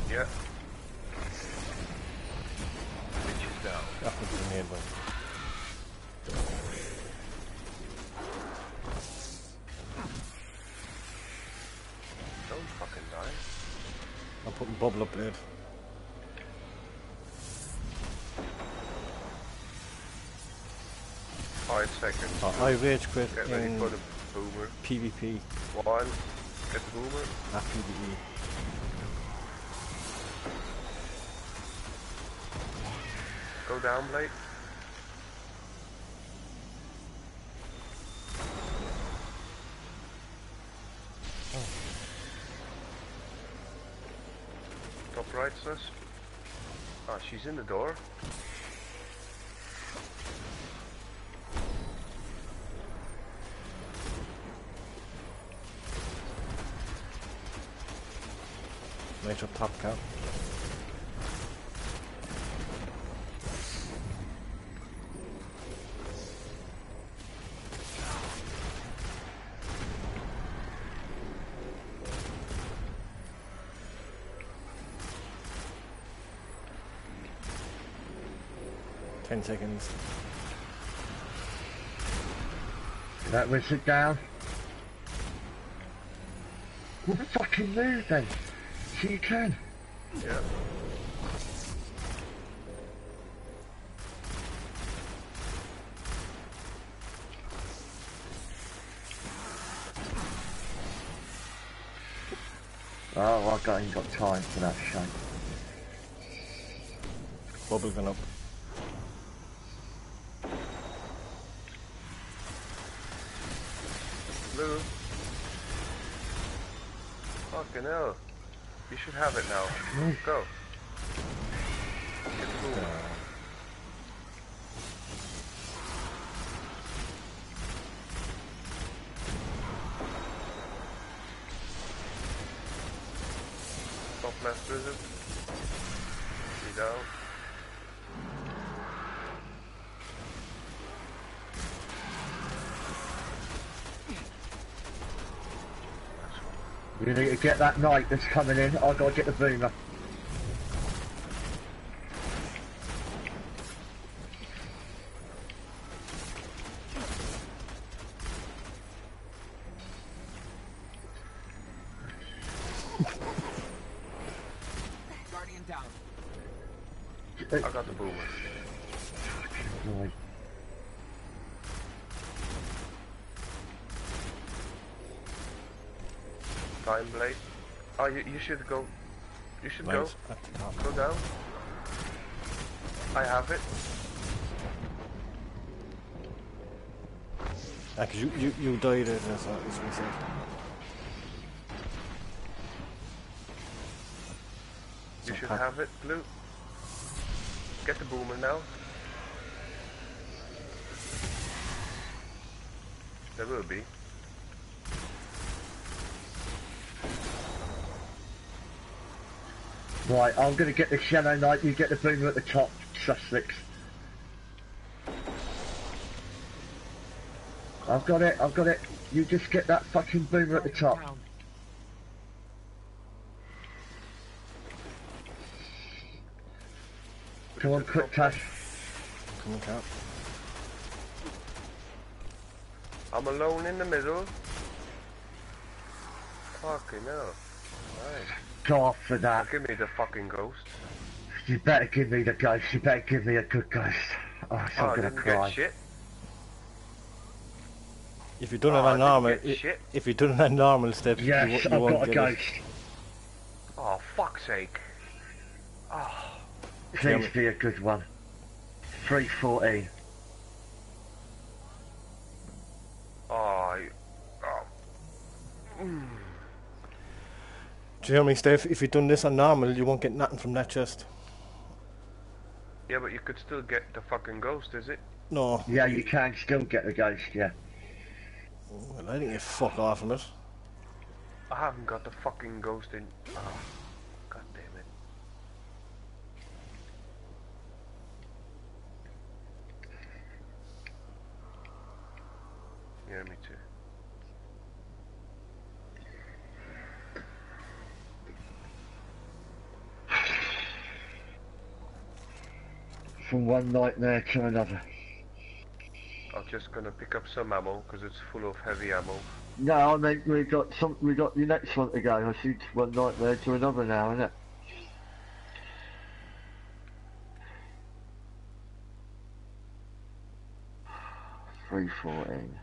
Yeah. Bitch is down. That was the main one. Don't fucking die. I'm bubble up blade. Five seconds. Uh, I rage quit Get ready in for the boomer. PvP, One. Get the boomer. not E. PvE. Go down, Blade. this? Oh, ah, she's in the door. Major pop cap. 10 seconds. That we sit down? Fucking move then. See you can. Yeah. Oh, I've got time for that shit. Bob is up. Fucking hell. You should have it now. Go. Get the boomer. Top left wizard. Three down. You need to get that knight that's coming in. I gotta get the boomer. Guardian down. I got the boomer. Right. Time blade. Oh, you, should go. You should Right, at the top. go. Go down. I have it. 'cause you, you, you died that's what that's we said. You should have it, blue. Get the boomer now. There will be. Right, I'm gonna get the Shadow Knight, you get the boomer at the top, Sussex. I've got it, I've got it. You just get that fucking boomer at the top. Come on, quick Tash. Come on, Cap. I'm alone in the middle. Fucking hell. Right. Go off for that. Give me the fucking ghost. You better give me the ghost, you better give me a good ghost. Oh, so Oh, I I'm gonna didn't cry. get shit. If you've done Oh, it I on didn't normal, get i- shit. if you don't have on normal steps, Yes, you, I've won't got a get ghost. it. Oh, fuck's sake. Oh, Please be a good one. 314. oh, I- oh. Do you hear me, Steph? If you've done this on normal, you won't get nothing from that chest. Yeah, but you could still get the fucking ghost, is it? No. Yeah, you can still get the ghost, yeah. Well, I think you fuck off from it. I haven't got the fucking ghost in. Oh, God damn it. Yeah, me too. From one nightmare to another. I'm just gonna pick up some ammo because it's full of heavy ammo. No, I mean we got some. We got the next one to go. I see one nightmare to another now, isn't it? Three fourteen.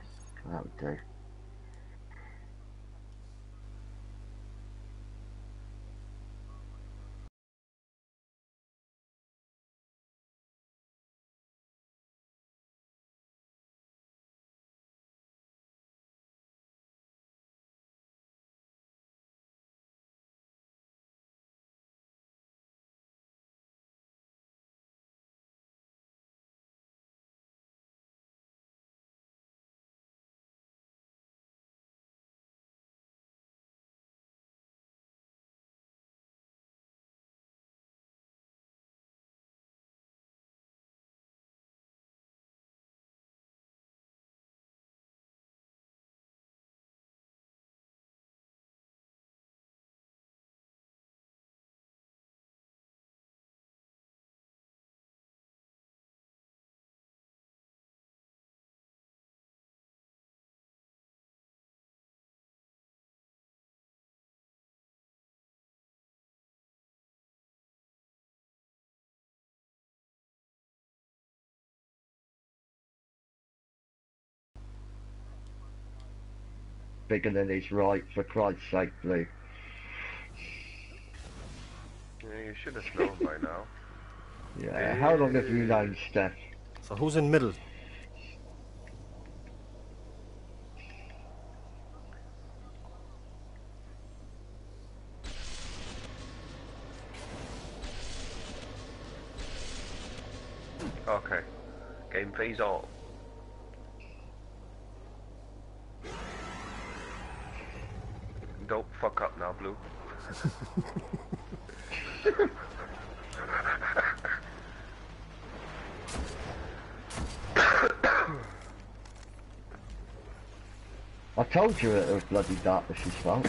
That would do. Bigger than his right, for Christ's sake, Blue. Yeah, you should have known by now. Yeah. How long have you known Steph? So who's in middle? Okay. Game phase on. Don't fuck up now, Blue. I told you it was bloody dark fault.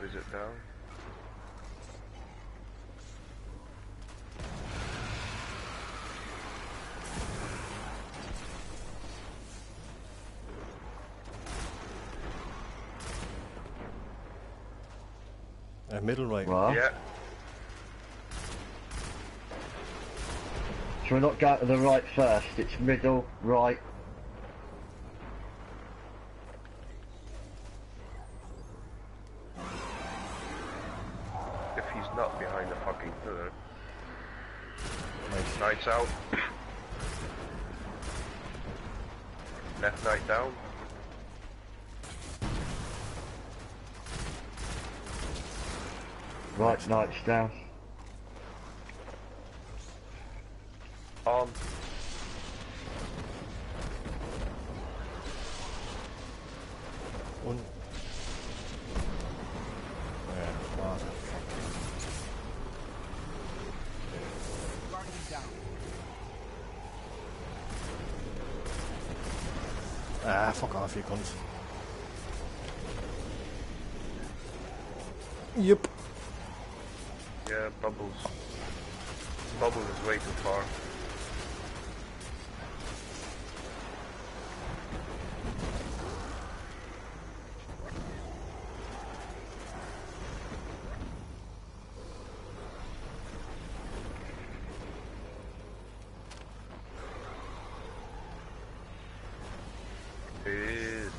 she it down? Uh, middle right. Right. Yeah. So we're not going to the right first. It's middle, right. If he's not behind the fucking pillar. Nice. Knights out. Left knight down. Right, knight's down. On. One. Yeah, ah, Guardian down. Ah, fuck off, you cunts. Yep. Yeah, bubbles. Bubble is way too far. Is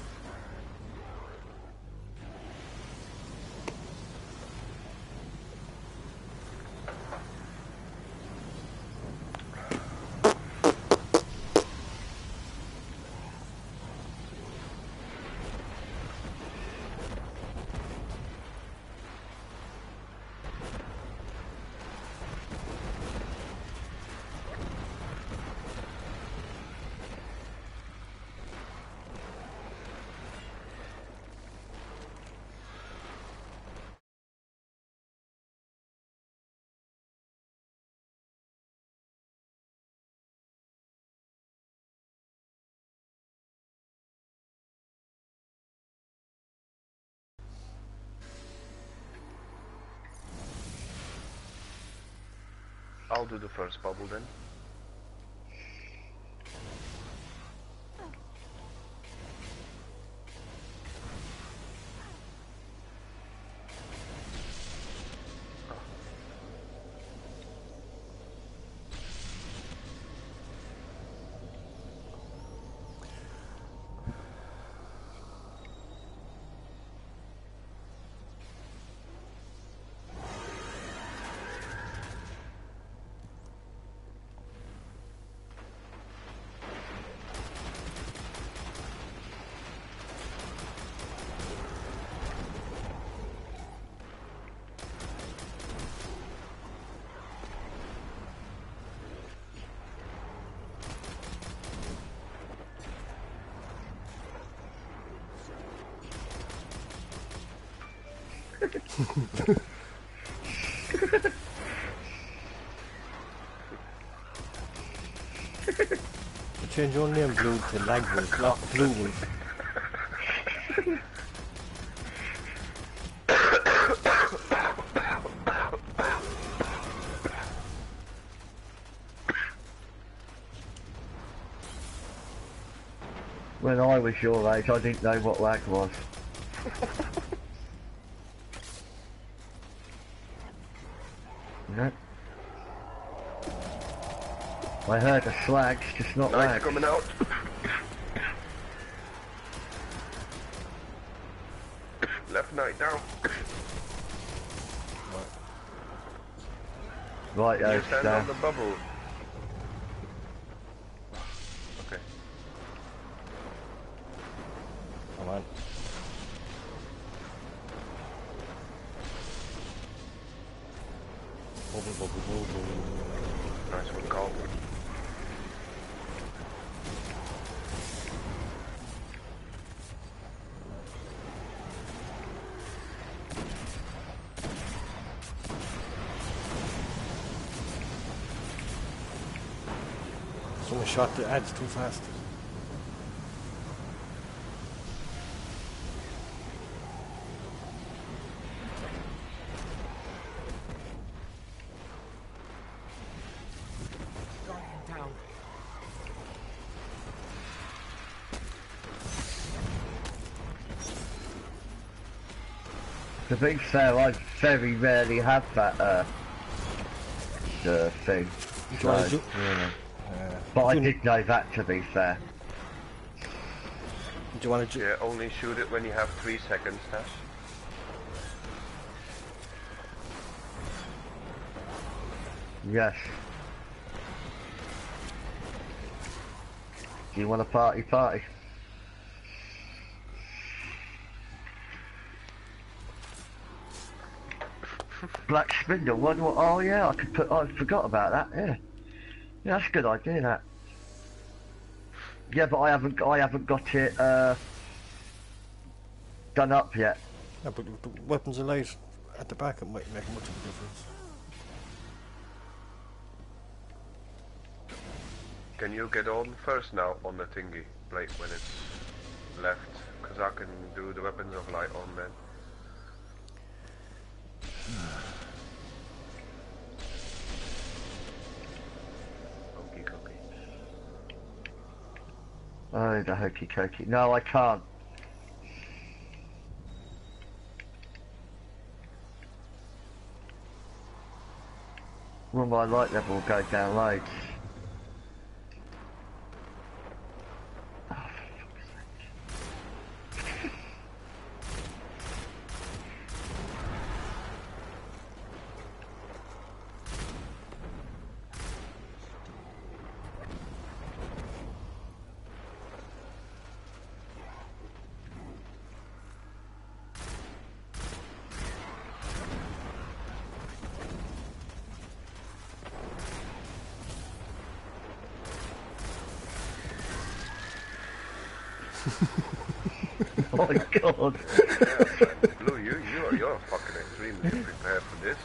I'll do the first bubble then. Change your name blue to Lagwood, not Bluewood. When I was your age, I didn't know what lag was. no. I heard a slag's just not Knight lag. coming out. Left knight down. Right, You oh, stand down. on the bubble. Shot the ads too fast. To be fair, I very rarely have that, uh, the thing. Do you wanna So- but I do, did know that, to be fair. do you want to? Yeah, only shoot it when you have three seconds, Tash. Yes. Do you want a party party? Black Spindle, one, what, oh yeah, I could put, I forgot about that, yeah. Yeah, that's a good idea, that. Yeah, but I haven't, I haven't got it, uh, done up yet. Yeah, but the weapons are light at the back. It might make much of a difference. Can you get on first now on the thingy plate when it's left? Because I can do the weapons of light on then. Oh, the hokey cokey. No, I can't. Well, my light level will go down loads. my god. Blue, you you are you're fucking extremely prepared for this.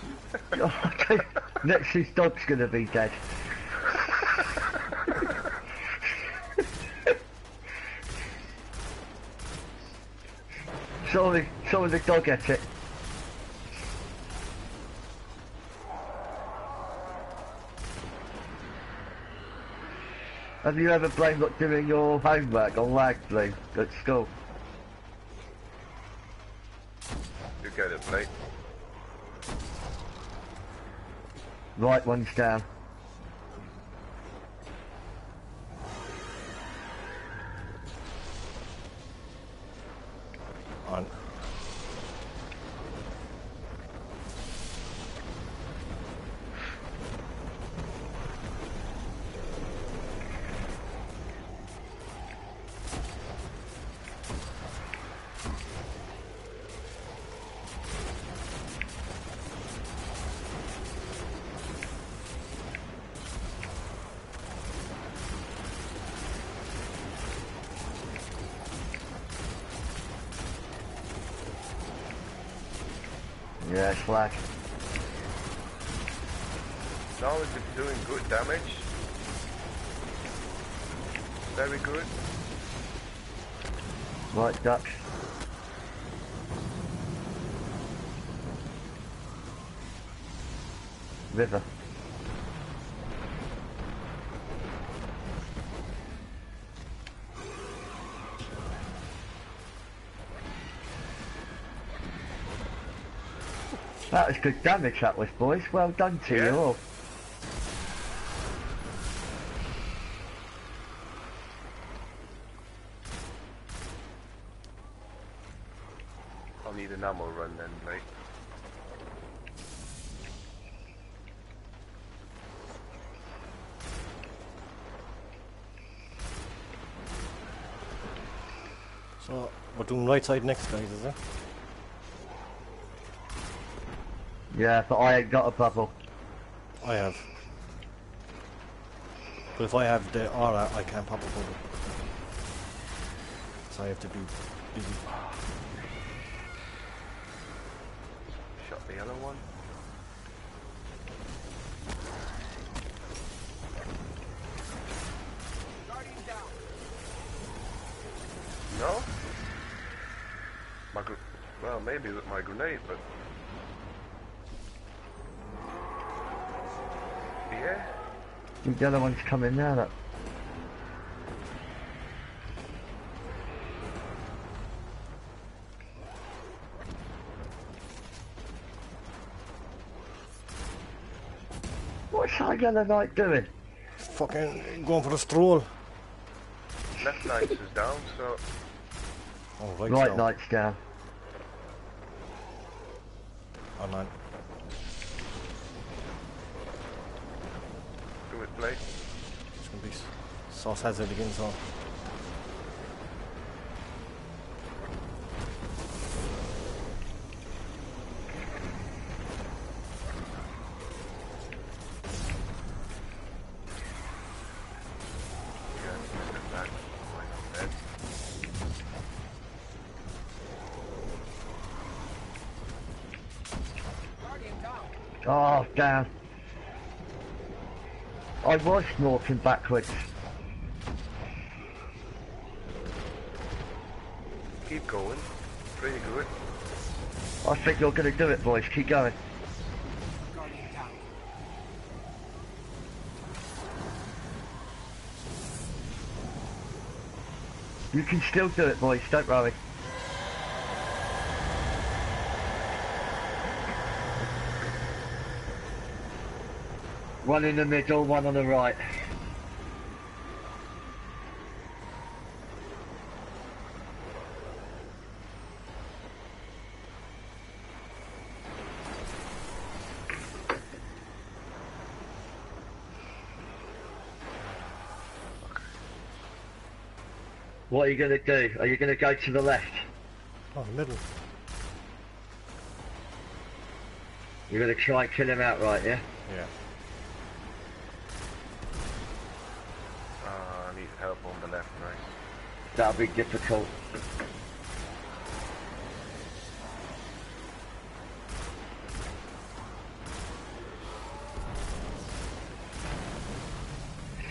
God. Nexus dog's gonna be dead. Sorry, sorry the dog gets it. Have you ever blamed not doing your homework on lag blue at school? Right one's down. Good damage, that was, boys. Well done to Yeah. you all. I'll need an ammo run then, mate. So we're doing right side next, guys, is it? Yeah, but I ain't got a bubble. I have. But if I have the aura, I can't pop a bubble. So I have to be busy. think the other one's coming now. That What's that yellow light doing? Fucking going for a stroll. Left lights is down, so. Oh, right, right down. down. Down. Oh, ah, damn. I was snorting backwards. Keep going. Pretty good. I think you're to do it, boys. Keep going. You can still do it, boys. Don't worry. One in the middle, one on the right. What are you going to do? Are you going to go to the left? Oh, middle. You're going to try and kill him outright, yeah? Yeah. Uh, I need help on the left, right? That'll be difficult.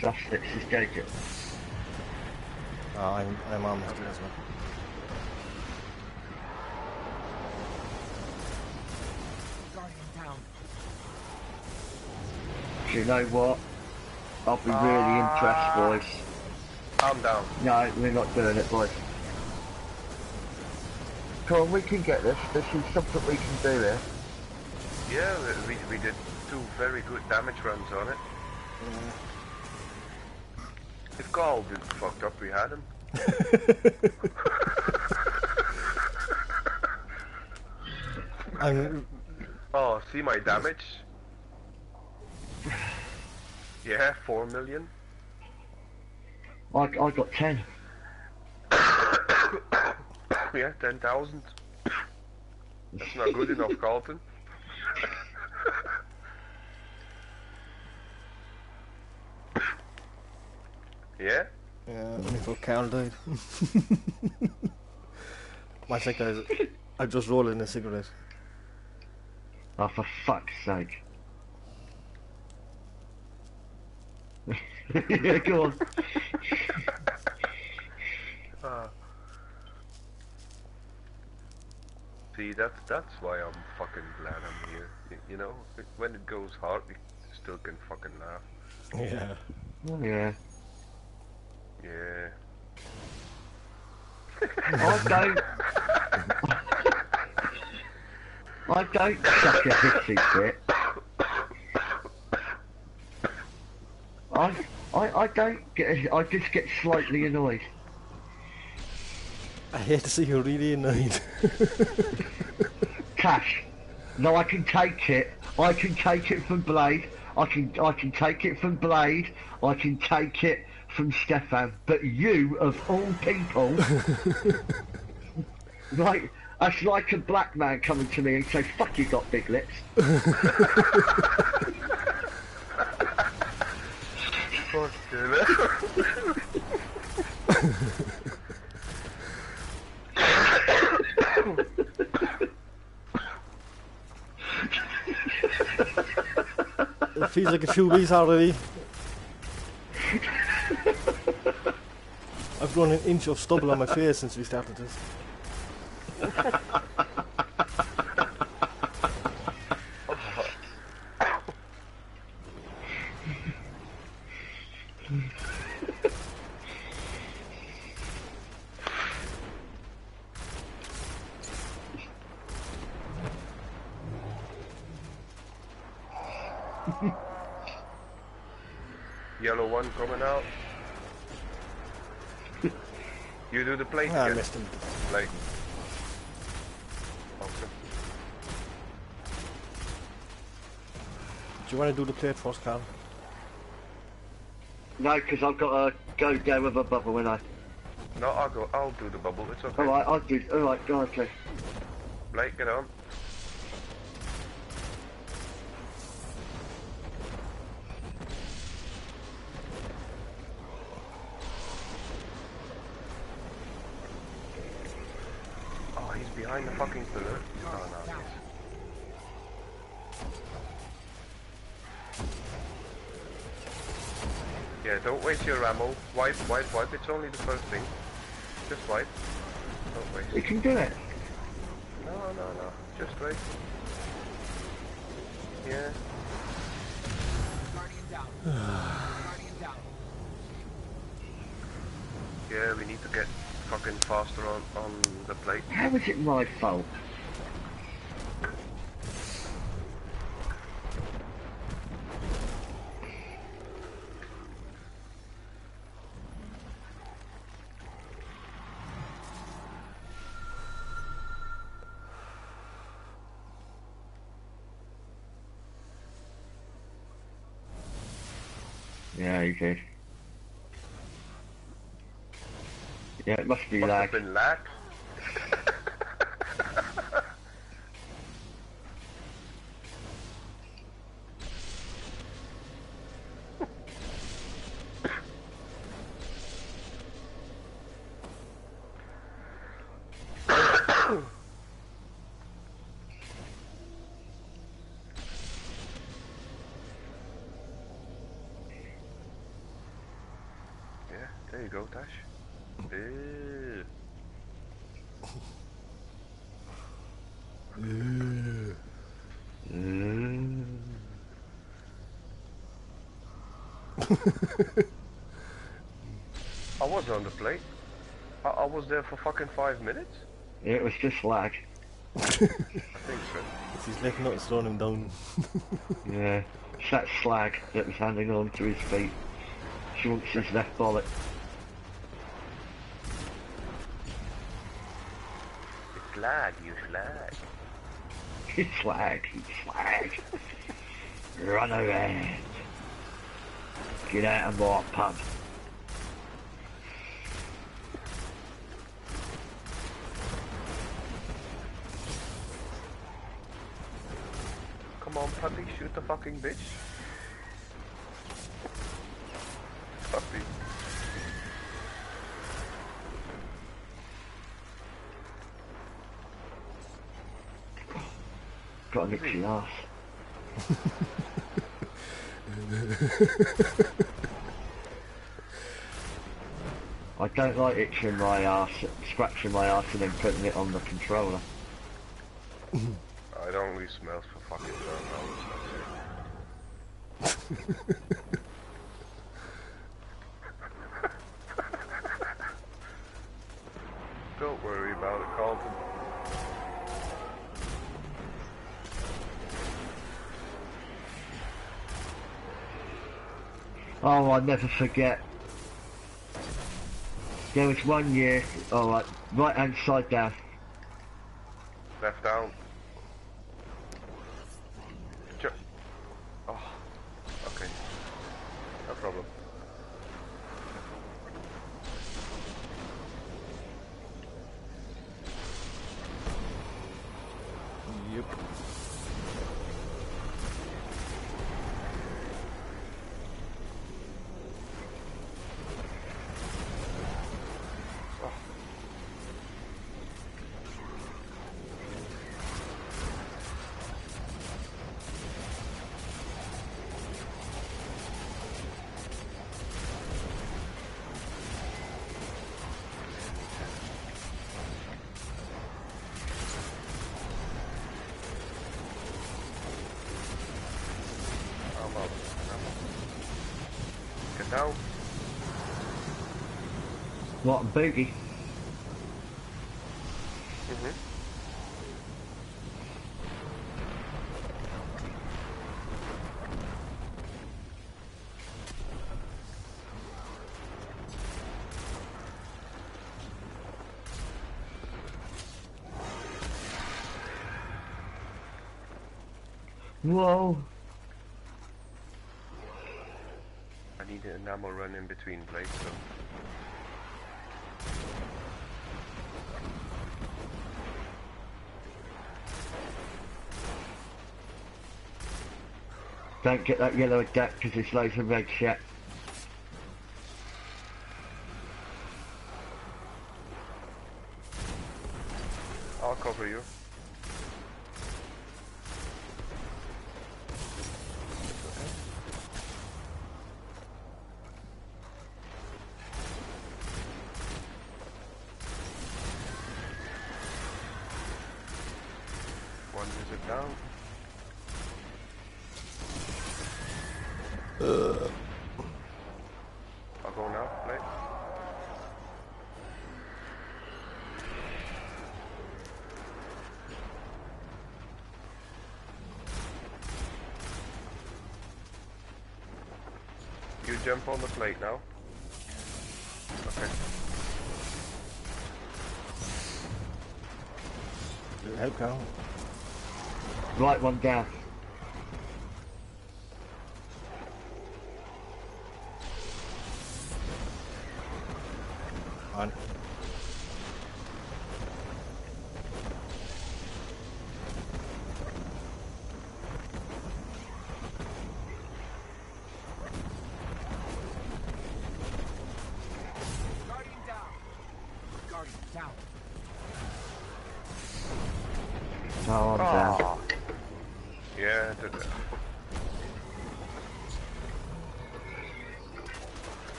Sussex is Jacob. Uh, I'm, I'm on with it as well. Do you know what? I'll be really impressed, boys. I'm down. No, we're not doing it, boys. Come on, we can get this. This is something we can do here. Yeah, we, we did two very good damage runs on it. If Carl didn't fucked up, we had him. I'm, Oh, see my damage? Yeah, four million. I, I got 10. Yeah, ten thousand. That's not good enough, Carlton. Yeah? yeah, I thought Carl died. My sake, guys, I'm just rolling a cigarette. Oh, for fuck's sake. yeah, go on. Uh, see, that's that's why I'm fucking glad I'm here. Y- You know, when it goes hard, we still can fucking laugh. Yeah. Oh, yeah. Yeah. I don't. I don't suck a hissy bit. I, I, I don't get. I just get slightly annoyed. I hate to see you really annoyed. Cash. No, I can take it. I can take it from Blade. I can, I can take it from Blade. I can take it from Stefan. But you, of all people, like that's like a black man coming to me and say, "Fuck, you got big lips." fuck it feels like a few weeks already. I've grown an inch of stubble on my face since we started this. Yellow one coming out you do the plate Ah, I missed him. Plate. Okay. Do you want to do the plate first, Carl? No, because I've got to go down with a bubble when I. No, I'll go. I'll do the bubble. It's okay. Alright, I'll do. Alright, go okay. Blake, get on. Oh, he's behind the fucking pillar. Oh, no, Yeah, don't waste your ammo. Wipe, wipe, wipe. It's only the first thing. Just wipe. Don't waste. You can do it. No, no, no. Just wait. Yeah. Guardian down. Guardian down. Yeah, we need to get fucking faster on, on the plate. How is it my fault? Yeah, you did. Yeah, it must be Must lag. been lag. yeah, there you go, Tash. Ew. Mm. I was on the plate. I, I was there for fucking five minutes. Yeah, It was just lag. I think so. It's his leg not slowing him down. Yeah. It's that slag that was hanging on to his feet. Schultz his left bollock. It's lag, you slag. It's slag, it's slag. Run around. Get out of my pub. Come on, puppy, shoot the fucking bitch. Puppy. Got an itchy ass. I don't like itching my ass, scratching my ass and then putting it on the controller. I don't really smell for fucking Don't worry about it, Carlton. Oh, I'll never forget. There was one year, oh, right, right hand side down. What a boogie. -hmm. Whoa! I need an ammo run in between blades though. Don't get that yellow adapt because there's loads of red shit. I'll cover you. One visit down. I'll go now, plate. You jump on the plate now. Okay. Help, Carl? Right one down.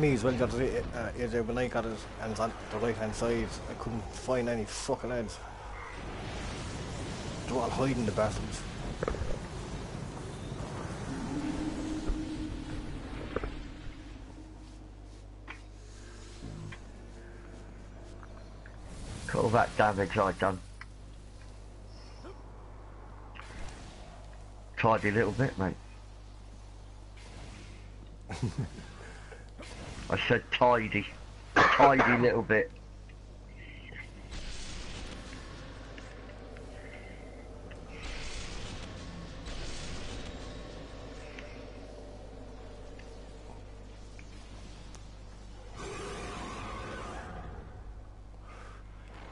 Me as well the other day, uh, AJ, when I got it and it's on the right hand side, I couldn't find any fucking lads. They're all hiding the bastards. Got all that damage I've done. Tidy a little bit, mate. I said tidy. Tidy little bit.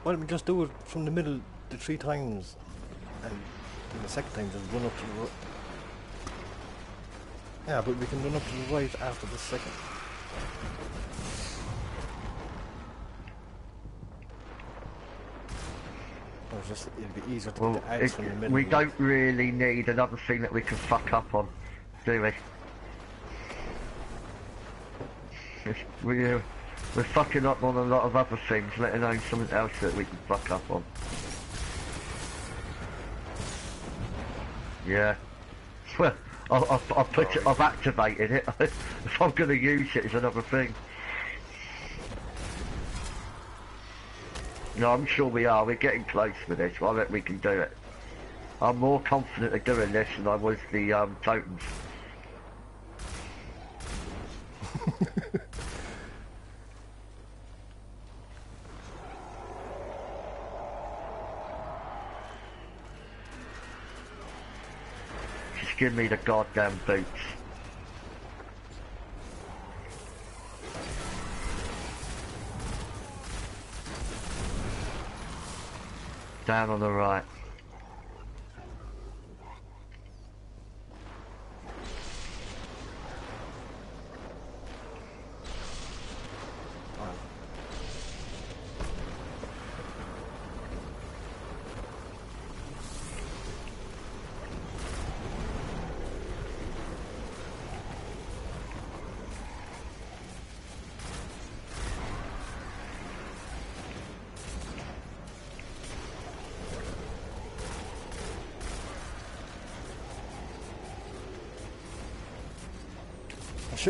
Why don't we just do it from the middle the three times and then the second time just run up to the right. Yeah, but we can run up to the right after the second. Just it'd be easier to Well, get the ads it, from the middle. we don't really need another thing that we can fuck up on, do we? It's- we uh, we're fucking up on a lot of other things, let alone something else that we can fuck up on. Yeah. Well, I've, I've, I've put it, I've activated it. if I'm going to use it, it's another thing. No, I'm sure we are. We're getting close with this. I reckon we can do it. I'm more confident of doing this than I was the um, totems. Just give me the goddamn boots. Down on the right.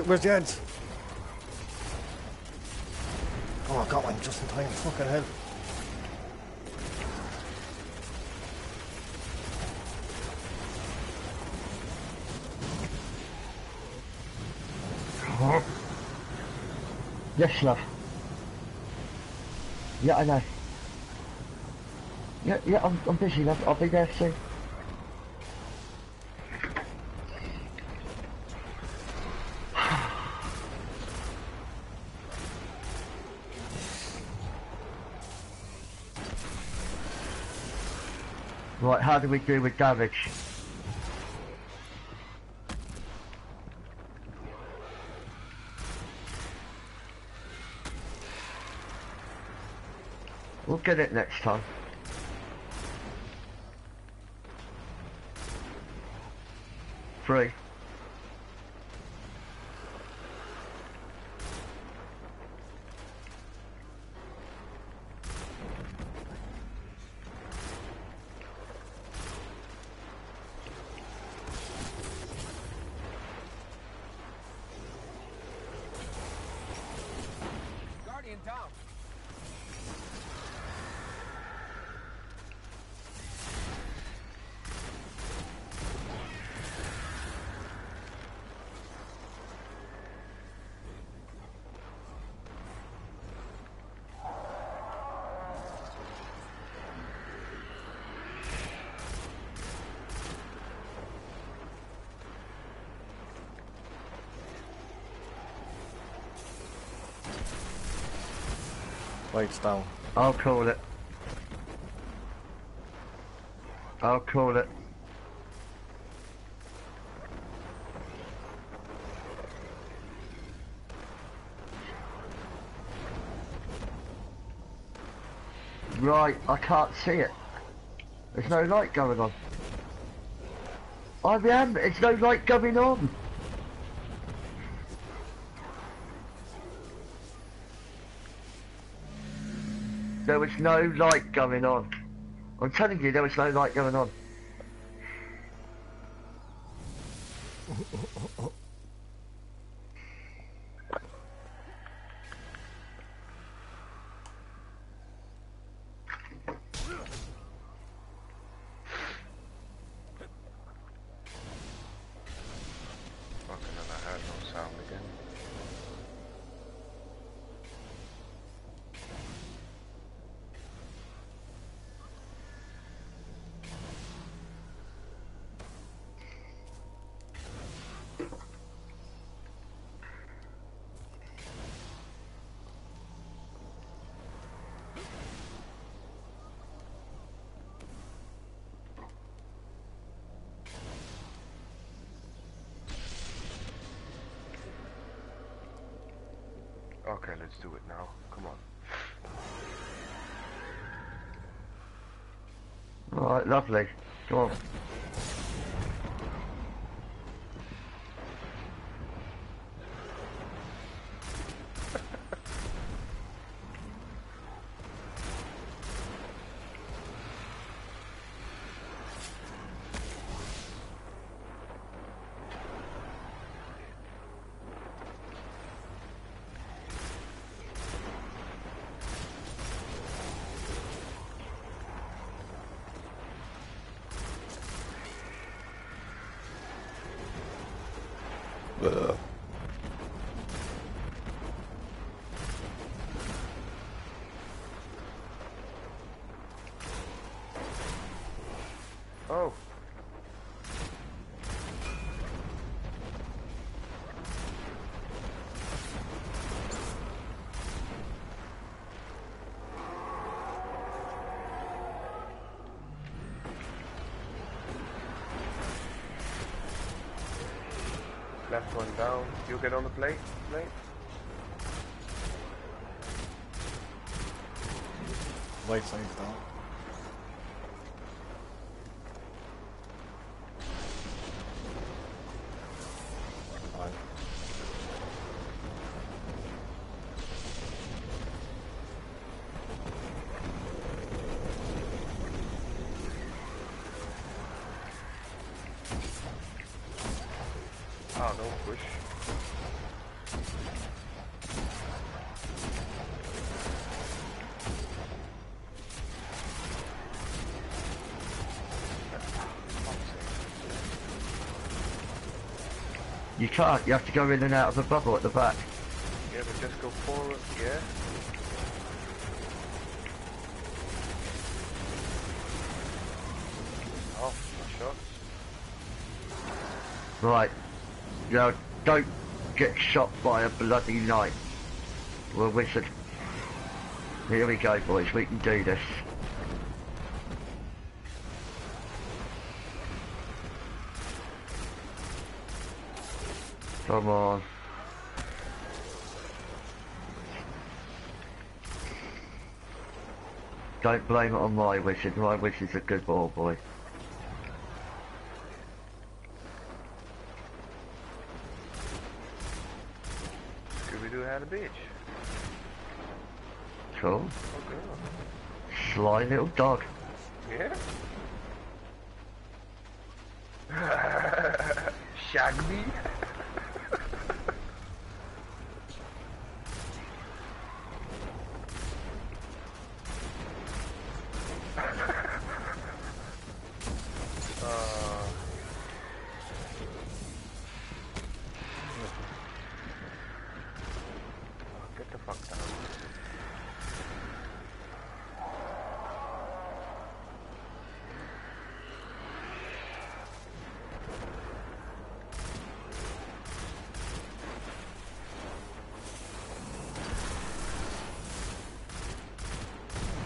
Where's the ads? Oh, I got one just in time. Fucking hell. Yes, love. Yeah, I know. Yeah, yeah, I'm, I'm busy, love. Do we do with damage? We'll get it next time. Three. Down. I'll call it. I'll call it. Right, I can't see it. There's no light going on. I am, no light going on. There was no light going on. I'm telling you, there was no light going on. let's do it now. Come on. Alright, lovely. Come on. Oh! Left one down. You get on the plate, plate. Light side's down. Fine. Ah, don't push. You can't, you have to go in and out of the bubble at the back. Yeah, but just go forward, yeah? Oh, shots. Right. Now, don't get shot by a bloody knight. Or a wizard. Here we go, boys. We can do this. Come on. Don't blame it on my wishes. My wishes are good ball boy. Scooby-Doo had a bitch. Cool. Oh Sly little dog. Yeah? Shaggy? uh, get the fuck down.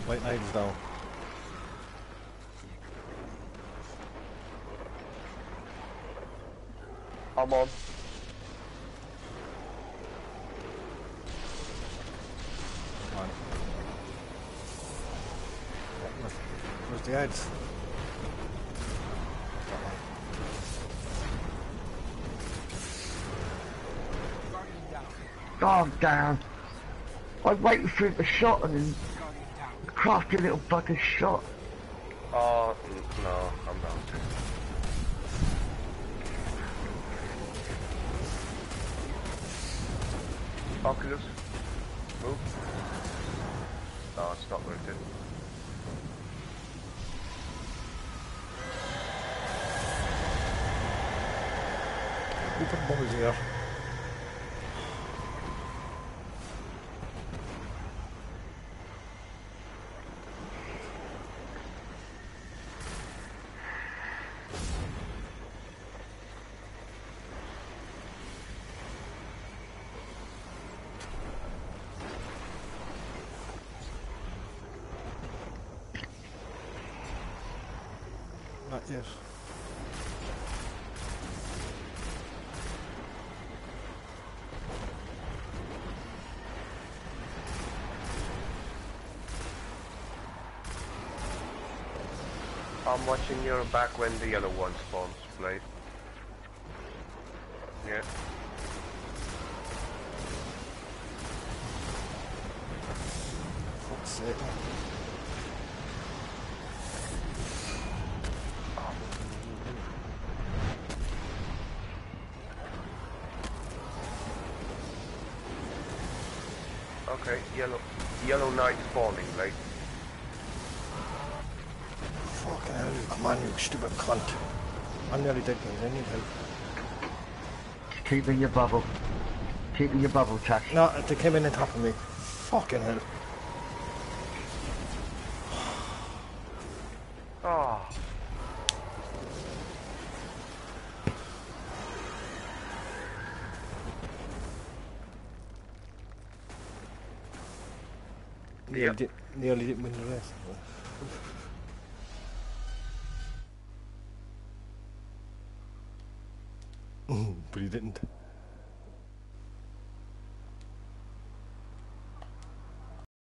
White Knight is down. I'm on. Come on. Where's, ads? Guardian down. I waited for the shot and crafty little bugger shot. Oh, n- no, I'm down. Oculus, move. No, it's not worth it. Who put bubbles here? Not yet. I'm watching your back when the yellow one spawns, Blade. Yeah. Fuck's sake. Okay, yellow, yellow knight spawning, Blade. Fucking hell, come on, you stupid cunt. I'm nearly dead, guys. I need help. Keep in your bubble. Keep in your bubble, Tash. No, they came in on top of me. Fucking hell. Oh, Nearly, Yep. did, nearly didn't win the race.